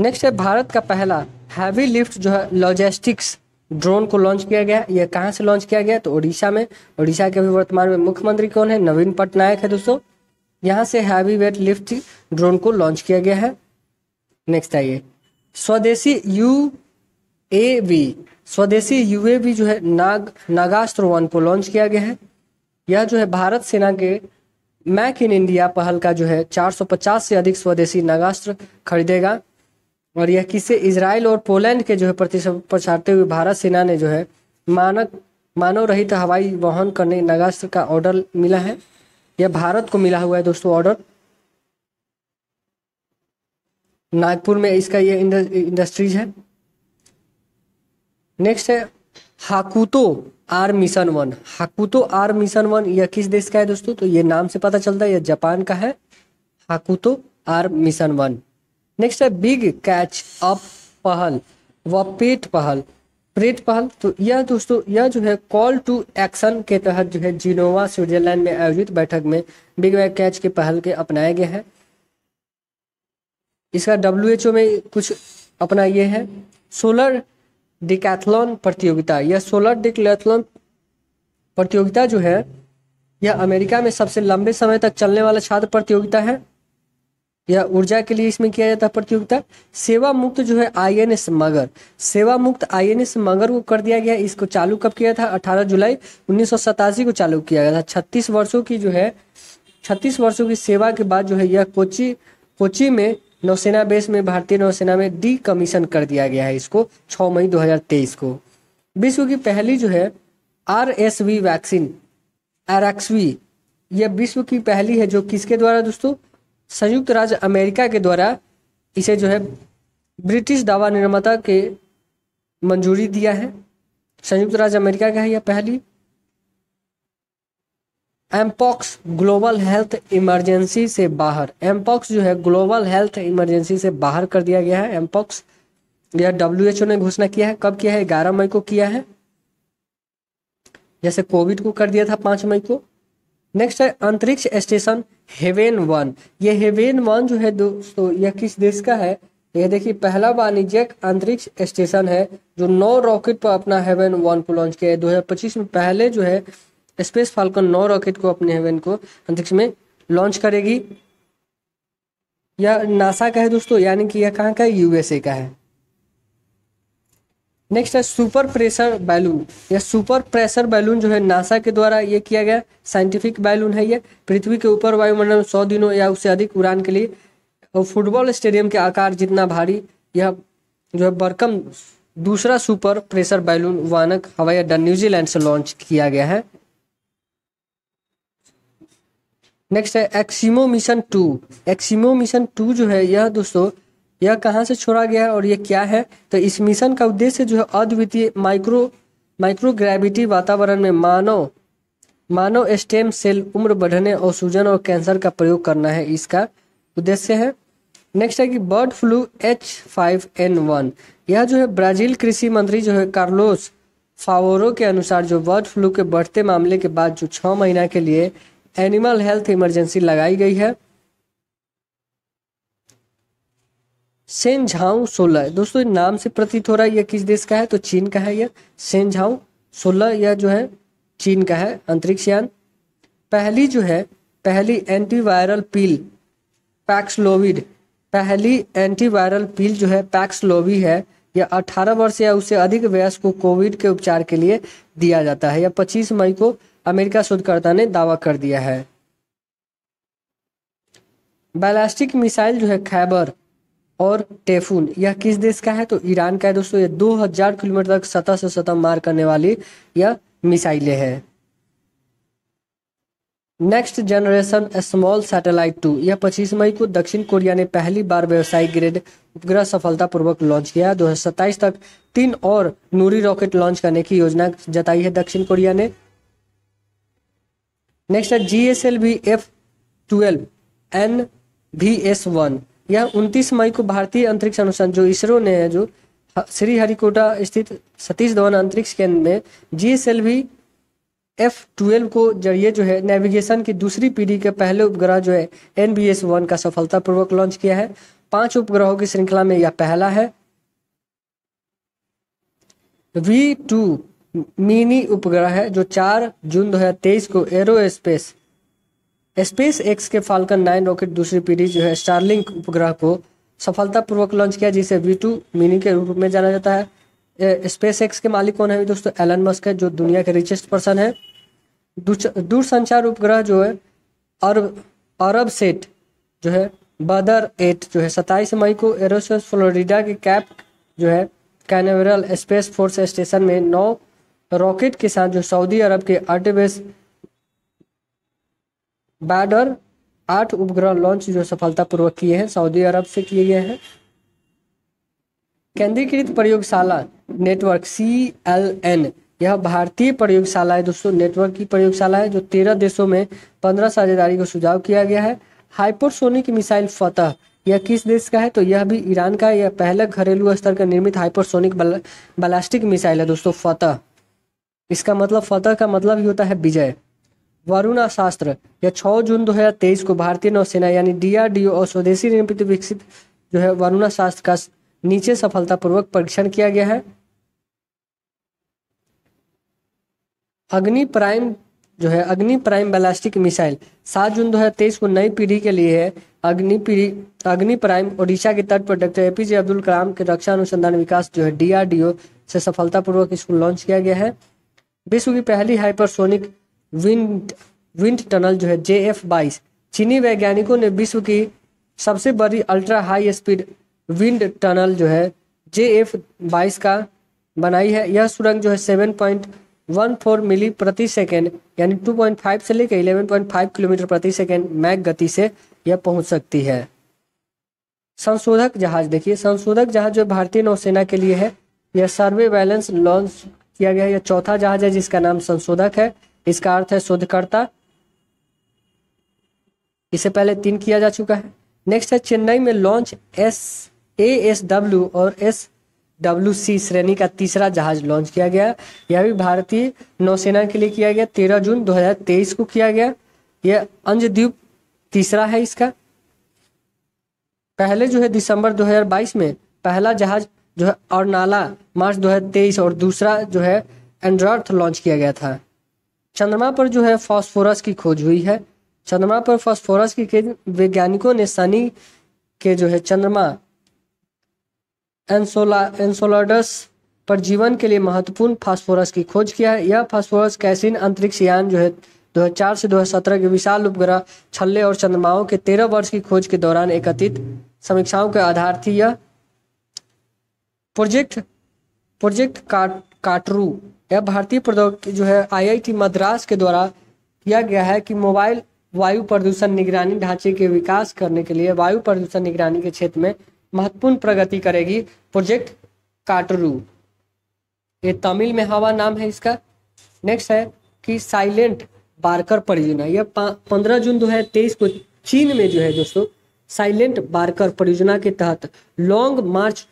नेक्स्ट है, भारत का पहला हैवी लिफ्ट जो है लॉजिस्टिक्स ड्रोन को लॉन्च किया गया। यह कहाँ से लॉन्च किया गया? तो उड़ीसा में। उड़ीसा के अभी वर्तमान में मुख्यमंत्री कौन है? नवीन पटनायक है दोस्तों। यहाँ से हैवी वेट लिफ्ट ड्रोन को लॉन्च किया गया है। नेक्स्ट आइए। स्वदेशी यू ए वी स्वदेशी यूएवी जो है, नाग, नागास्त्र वन को लॉन्च किया गया है। यह जो है, भारत सेना के मैक इन इंडिया पहल का जो है 450 से अधिक स्वदेशी नागास्त्र खरीदेगा। और यह किसे? इसराइल और पोलैंड के जो है प्रतिस्पर्धाते हुए भारत सेना ने जो है, मानक मानव रहित हवाई वहन करने नागास्त्र का ऑर्डर मिला है। यह भारत को मिला हुआ है दोस्तों ऑर्डर नागपुर में इसका ये इंडस्ट्रीज़ है। नेक्स्ट है Hakuto R mission one Hakuto R mission one यह किस देश का है दोस्तों? तो ये नाम से पता चलता है यह जापान का है। Hakuto R mission one next है बिग कैच अप पहल, व पेट पहल। प्रेट पहल तो यह दोस्तों यह जो है कॉल टू एक्शन के तहत जो है जिनोवा स्विट्जरलैंड में आयोजित बैठक में बिग बैग कैच के पहल के अपनाए गए हैं। इसका डब्ल्यू में कुछ अपना ये है। सोलर डिकैथलॉन प्रतियोगिता यह सोलर डिकैथलॉन प्रतियोगिता जो है, यह अमेरिका में सबसे लंबे समय तक चलने वाला छात्र प्रतियोगिता है। यह ऊर्जा के लिए इसमें किया जाता है प्रतियोगिता। सेवा मुक्त जो है आईएनएस मगर। सेवा मुक्त आईएनएस मगर को कर दिया गया। इसको चालू कब किया था? 18 जुलाई उन्नीस सौ सतासी को चालू किया गया था। छत्तीस वर्षों की जो है, छत्तीस वर्षों की सेवा के बाद जो है यह कोची कोची में नौसेना बेस में, भारतीय नौसेना में डी कमीशन कर दिया गया है इसको 6 मई 2023 को। विश्व की पहली जो है R S V vaccine Arexvy यह विश्व की पहली है जो किसके द्वारा दोस्तों? संयुक्त राज्य अमेरिका के द्वारा इसे जो है ब्रिटिश दवा निर्माता के मंजूरी दिया है। संयुक्त राज्य अमेरिका का है यह पहली। एमपॉक्स ग्लोबल हेल्थ इमरजेंसी से बाहर। एमपॉक्स जो है ग्लोबल हेल्थ इमरजेंसी से बाहर कर दिया गया है। एमपॉक्स यह डब्ल्यू ने घोषणा किया है। कब किया है? ग्यारह मई को किया है। जैसे कोविड को कर दिया था पाँच मई को। नेक्स्ट है अंतरिक्ष स्टेशन। Haven one. ये हेवेन वन जो है दोस्तों यह किस देश का है? यह देखिए, पहला वाणिज्यिक अंतरिक्ष स्टेशन है जो नौ रॉकेट पर अपना हेवन वन को लॉन्च किया है। 2025 में पहले जो है स्पेस फाल्कन नौ रॉकेट को अपने हेवन को अंतरिक्ष में लॉन्च करेगी। यह नासा का है दोस्तों, यानी कि यह कहाँ का है? यूएसए का है। नेक्स्ट है सुपर प्रेशर बैलून यह सुपर प्रेशर बैलून जो है नासा के द्वारा ये किया गया साइंटिफिक बैलून है ये। पृथ्वी के ऊपर वायुमंडल में सौ दिनों या उससे अधिक उड़ान के लिए और फुटबॉल स्टेडियम के आकार जितना भारी, यह जो है बरकम दूसरा सुपर प्रेशर बैलून वानक हवाई अड्डा न्यूजीलैंड से लॉन्च किया गया है। नेक्स्ट है Axiom mission two Axiom mission two जो है, यह दोस्तों यह कहाँ से छोड़ा गया है और यह क्या है? तो इस मिशन का उद्देश्य जो है अद्वितीय माइक्रो माइक्रो ग्रेविटी वातावरण में मानव मानव स्टेम सेल उम्र बढ़ने और सूजन और कैंसर का प्रयोग करना है। इसका उद्देश्य है। नेक्स्ट है कि bird flu H five N one. यह जो है ब्राज़ील कृषि मंत्री जो है कार्लोस फावोरो के अनुसार जो बर्ड फ्लू के बढ़ते मामले के बाद जो छः महीना के लिए एनिमल हेल्थ इमरजेंसी लगाई गई है। सेन झाऊ सोलह। दोस्तों नाम से प्रतीत हो रहा है यह किस देश का है? तो चीन का है यह सेन झाऊ सोलह यह जो है, चीन का है, अंतरिक्ष यान। पहली जो है, पहली एंटीवायरल पील पैक्सलोविड पहली एंटीवायरल पील जो है पैक्सलोवी है यह 18 वर्ष या उससे अधिक वयस्क को कोविड के उपचार के लिए दिया जाता है। यह 25 मई को अमेरिका शोधकर्ता ने दावा कर दिया है। बैलास्टिक मिसाइल जो है, खैबर। और टेफून। यह किस देश का है? तो ईरान का है दोस्तों, ये 2000 किलोमीटर तक सतह से सतह मार करने वाली यह मिसाइलें हैं। Next generation small satellite two यह 25 मई को दक्षिण कोरिया ने पहली बार व्यावसायिक ग्रेड उपग्रह सफलतापूर्वक लॉन्च किया। दो हज़ार सत्ताईस तक तीन और नूरी रॉकेट लॉन्च करने की योजना जताई है दक्षिण कोरिया ने। नेक्स्ट है G S L V F twelve N V S one यह 29 मई को भारतीय अंतरिक्ष अनुसंधान, जो इसरो ने है, जो श्री हरिकोटा स्थित सतीश धवन अंतरिक्ष केंद्र में G S L V F twelve को ज़रिए जो है नेविगेशन की दूसरी पीढ़ी के पहले उपग्रह जो है एन बी एस वन का सफलतापूर्वक लॉन्च किया है। पाँच उपग्रहों की श्रृंखला में यह पहला है। वी टू मिनी उपग्रह है, जो 4 जून 2023 को एरोस्पेस स्पेस एक्स के फाल्कन नाइन रॉकेट दूसरी पीढ़ी जो है स्टारलिंक उपग्रह को सफलतापूर्वक लॉन्च किया, जिसे वी टू मिनी के रूप में जाना जाता है। स्पेस एक्स के मालिक कौन है दोस्तों? एलन मस्क है, जो दुनिया के रिचेस्ट पर्सन है। दूरसंचार उपग्रह जो है, अरब अरब सेट जो है बदर एट जो है, सत्ताईस मई को एरोस्पेस फ्लोरिडा के कैप जो है कैनेवरल स्पेस फोर्स स्टेशन में नौ रॉकेट के साथ जो सऊदी अरब के अर्टबेस बैडर आठ उपग्रह लॉन्च जो सफलतापूर्वक किए हैं, सऊदी अरब से किए गए हैं। केंद्रीकृत प्रयोगशाला नेटवर्क सी एल एन यह भारतीय प्रयोगशाला है दोस्तों नेटवर्क की प्रयोगशाला है जो तेरह देशों में पंद्रह साझेदारी को सुझाव किया गया है। हाइपरसोनिक मिसाइल फतह, यह किस देश का है? तो यह भी ईरान का यह पहला घरेलू स्तर का निर्मित हाइपरसोनिक बलास्टिक मिसाइल है दोस्तों, फतह। इसका मतलब फतह का मतलब ही होता है विजय। वरुणा शास्त्र यह 6 जून 2023 को भारतीय नौसेना यानी डीआरडीओ और स्वदेशी निर्मित विकसित जो है वरुणा शास्त्र का नीचे सफलतापूर्वक परीक्षण किया गया है। अग्नि प्राइम जो है, अग्नि प्राइम बैलास्टिक मिसाइल सात जून 2023 को नई पीढ़ी के लिए है। अग्नि पीढ़ी, अग्नि प्राइम ओडिशा के तट पर डॉक्टर एपीजे अब्दुल कलाम के रक्षा अनुसंधान विकास जो है डीआरडीओ से सफलतापूर्वक इसको लॉन्च किया गया है। विश्व की पहली हाइपरसोनिक विंड विंड टनल जो है जे एफ़ बाईस। चीनी वैज्ञानिकों ने विश्व की सबसे बड़ी ultra high speed wind tunnel जो है जे एफ़ बाईस का बनाई है। यह सुरंग जो है, सेवन पॉइंट वन फोर मिली प्रति सेकेंड, यानी टू पॉइंट फाइव से लेकर इलेवन पॉइंट फाइव किलोमीटर प्रति सेकेंड मैग गति से यह पहुँच सकती है। संशोधक जहाज़, देखिए, संशोधक जहाज़ जो भारतीय नौसेना के लिए है, यह सर्वे बैलेंस लॉन्च किया गया यह चौथा जहाज़ है जिसका नाम संशोधक है। इसका अर्थ है शोधकर्ता। इसे पहले तीन किया जा चुका है। नेक्स्ट है, चेन्नई में launch S A S W और एस डब्ल्यू सी श्रेणी का तीसरा जहाज़ लॉन्च किया गया। यह भी भारतीय नौसेना के लिए किया गया। तेरह जून 2023 को किया गया। यह अंजद्वीप तीसरा है इसका। पहले जो है दिसंबर 2022 में पहला जहाज़ जो है अर्नाला मार्च 2023 और दूसरा जो है एंड्रॉर्थ लॉन्च किया गया था। चंद्रमा पर जो है फॉस्फोरस की खोज हुई है। चंद्रमा पर फॉस्फोरस की वैज्ञानिकों ने शनि के जो है चंद्रमा एंसोला एंसोलाडस पर जीवन के लिए महत्वपूर्ण फास्फोरस की खोज किया है। यह फास्फोरस कैसिन अंतरिक्ष यान जो है 2004 से 2017 के विशाल उपग्रह छल्ले और चंद्रमाओं के 13 वर्ष की खोज के दौरान एकत्रित समीक्षाओं के आधार थी यह। प्रोजेक्ट प्रोजेक्ट काट, काटरू यह भारतीय प्रौद्योगिकी जो है आईआईटी मद्रास के द्वारा किया गया है कि मोबाइल वायु प्रदूषण निगरानी ढांचे के विकास करने के लिए वायु प्रदूषण निगरानी के क्षेत्र में महत्वपूर्ण प्रगति करेगी प्रोजेक्ट काटरू। ये तमिल में हवा नाम है इसका। नेक्स्ट है कि साइलेंट बारकर परियोजना। यह पंद्रह जून दो हज़ार तेईस को चीन में जो है दोस्तों, साइलेंट बारकर परियोजना के तहत Long March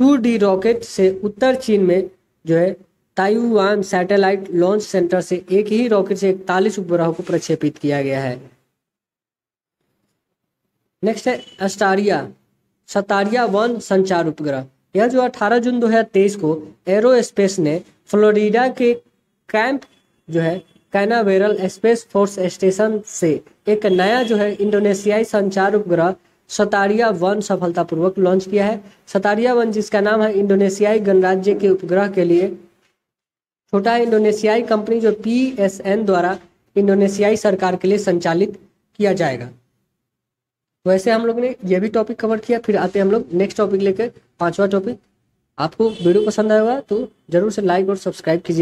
two D rocket से उत्तर चीन में जो है ताइवान सैटेलाइट लॉन्च सेंटर से एक ही रॉकेट से इकतालीस उपग्रहों को प्रक्षेपित किया गया है। नेक्स्ट है, अस्टारिया। सतारिया वन संचार उपग्रह। यह जो 18 जून 2023 को एरोस्पेस ने फ्लोरिडा के कैंप जो है, कैनावेरल स्पेस फोर्स स्टेशन से एक नया जो है, इंडोनेशियाई संचार उपग्रह सतारिया वन सफलतापूर्वक लॉन्च किया है। सतारिया वन जिसका नाम है इंडोनेशियाई गणराज्य के उपग्रह के लिए छोटा इंडोनेशियाई कंपनी जो पी एस एन द्वारा इंडोनेशियाई सरकार के लिए संचालित किया जाएगा। वैसे हम लोग ने यह भी टॉपिक कवर किया, फिर आते हैं हम लोग नेक्स्ट टॉपिक लेकर, पांचवा टॉपिक आपको वीडियो पसंद आएगा तो ज़रूर से लाइक और सब्सक्राइब कीजिए।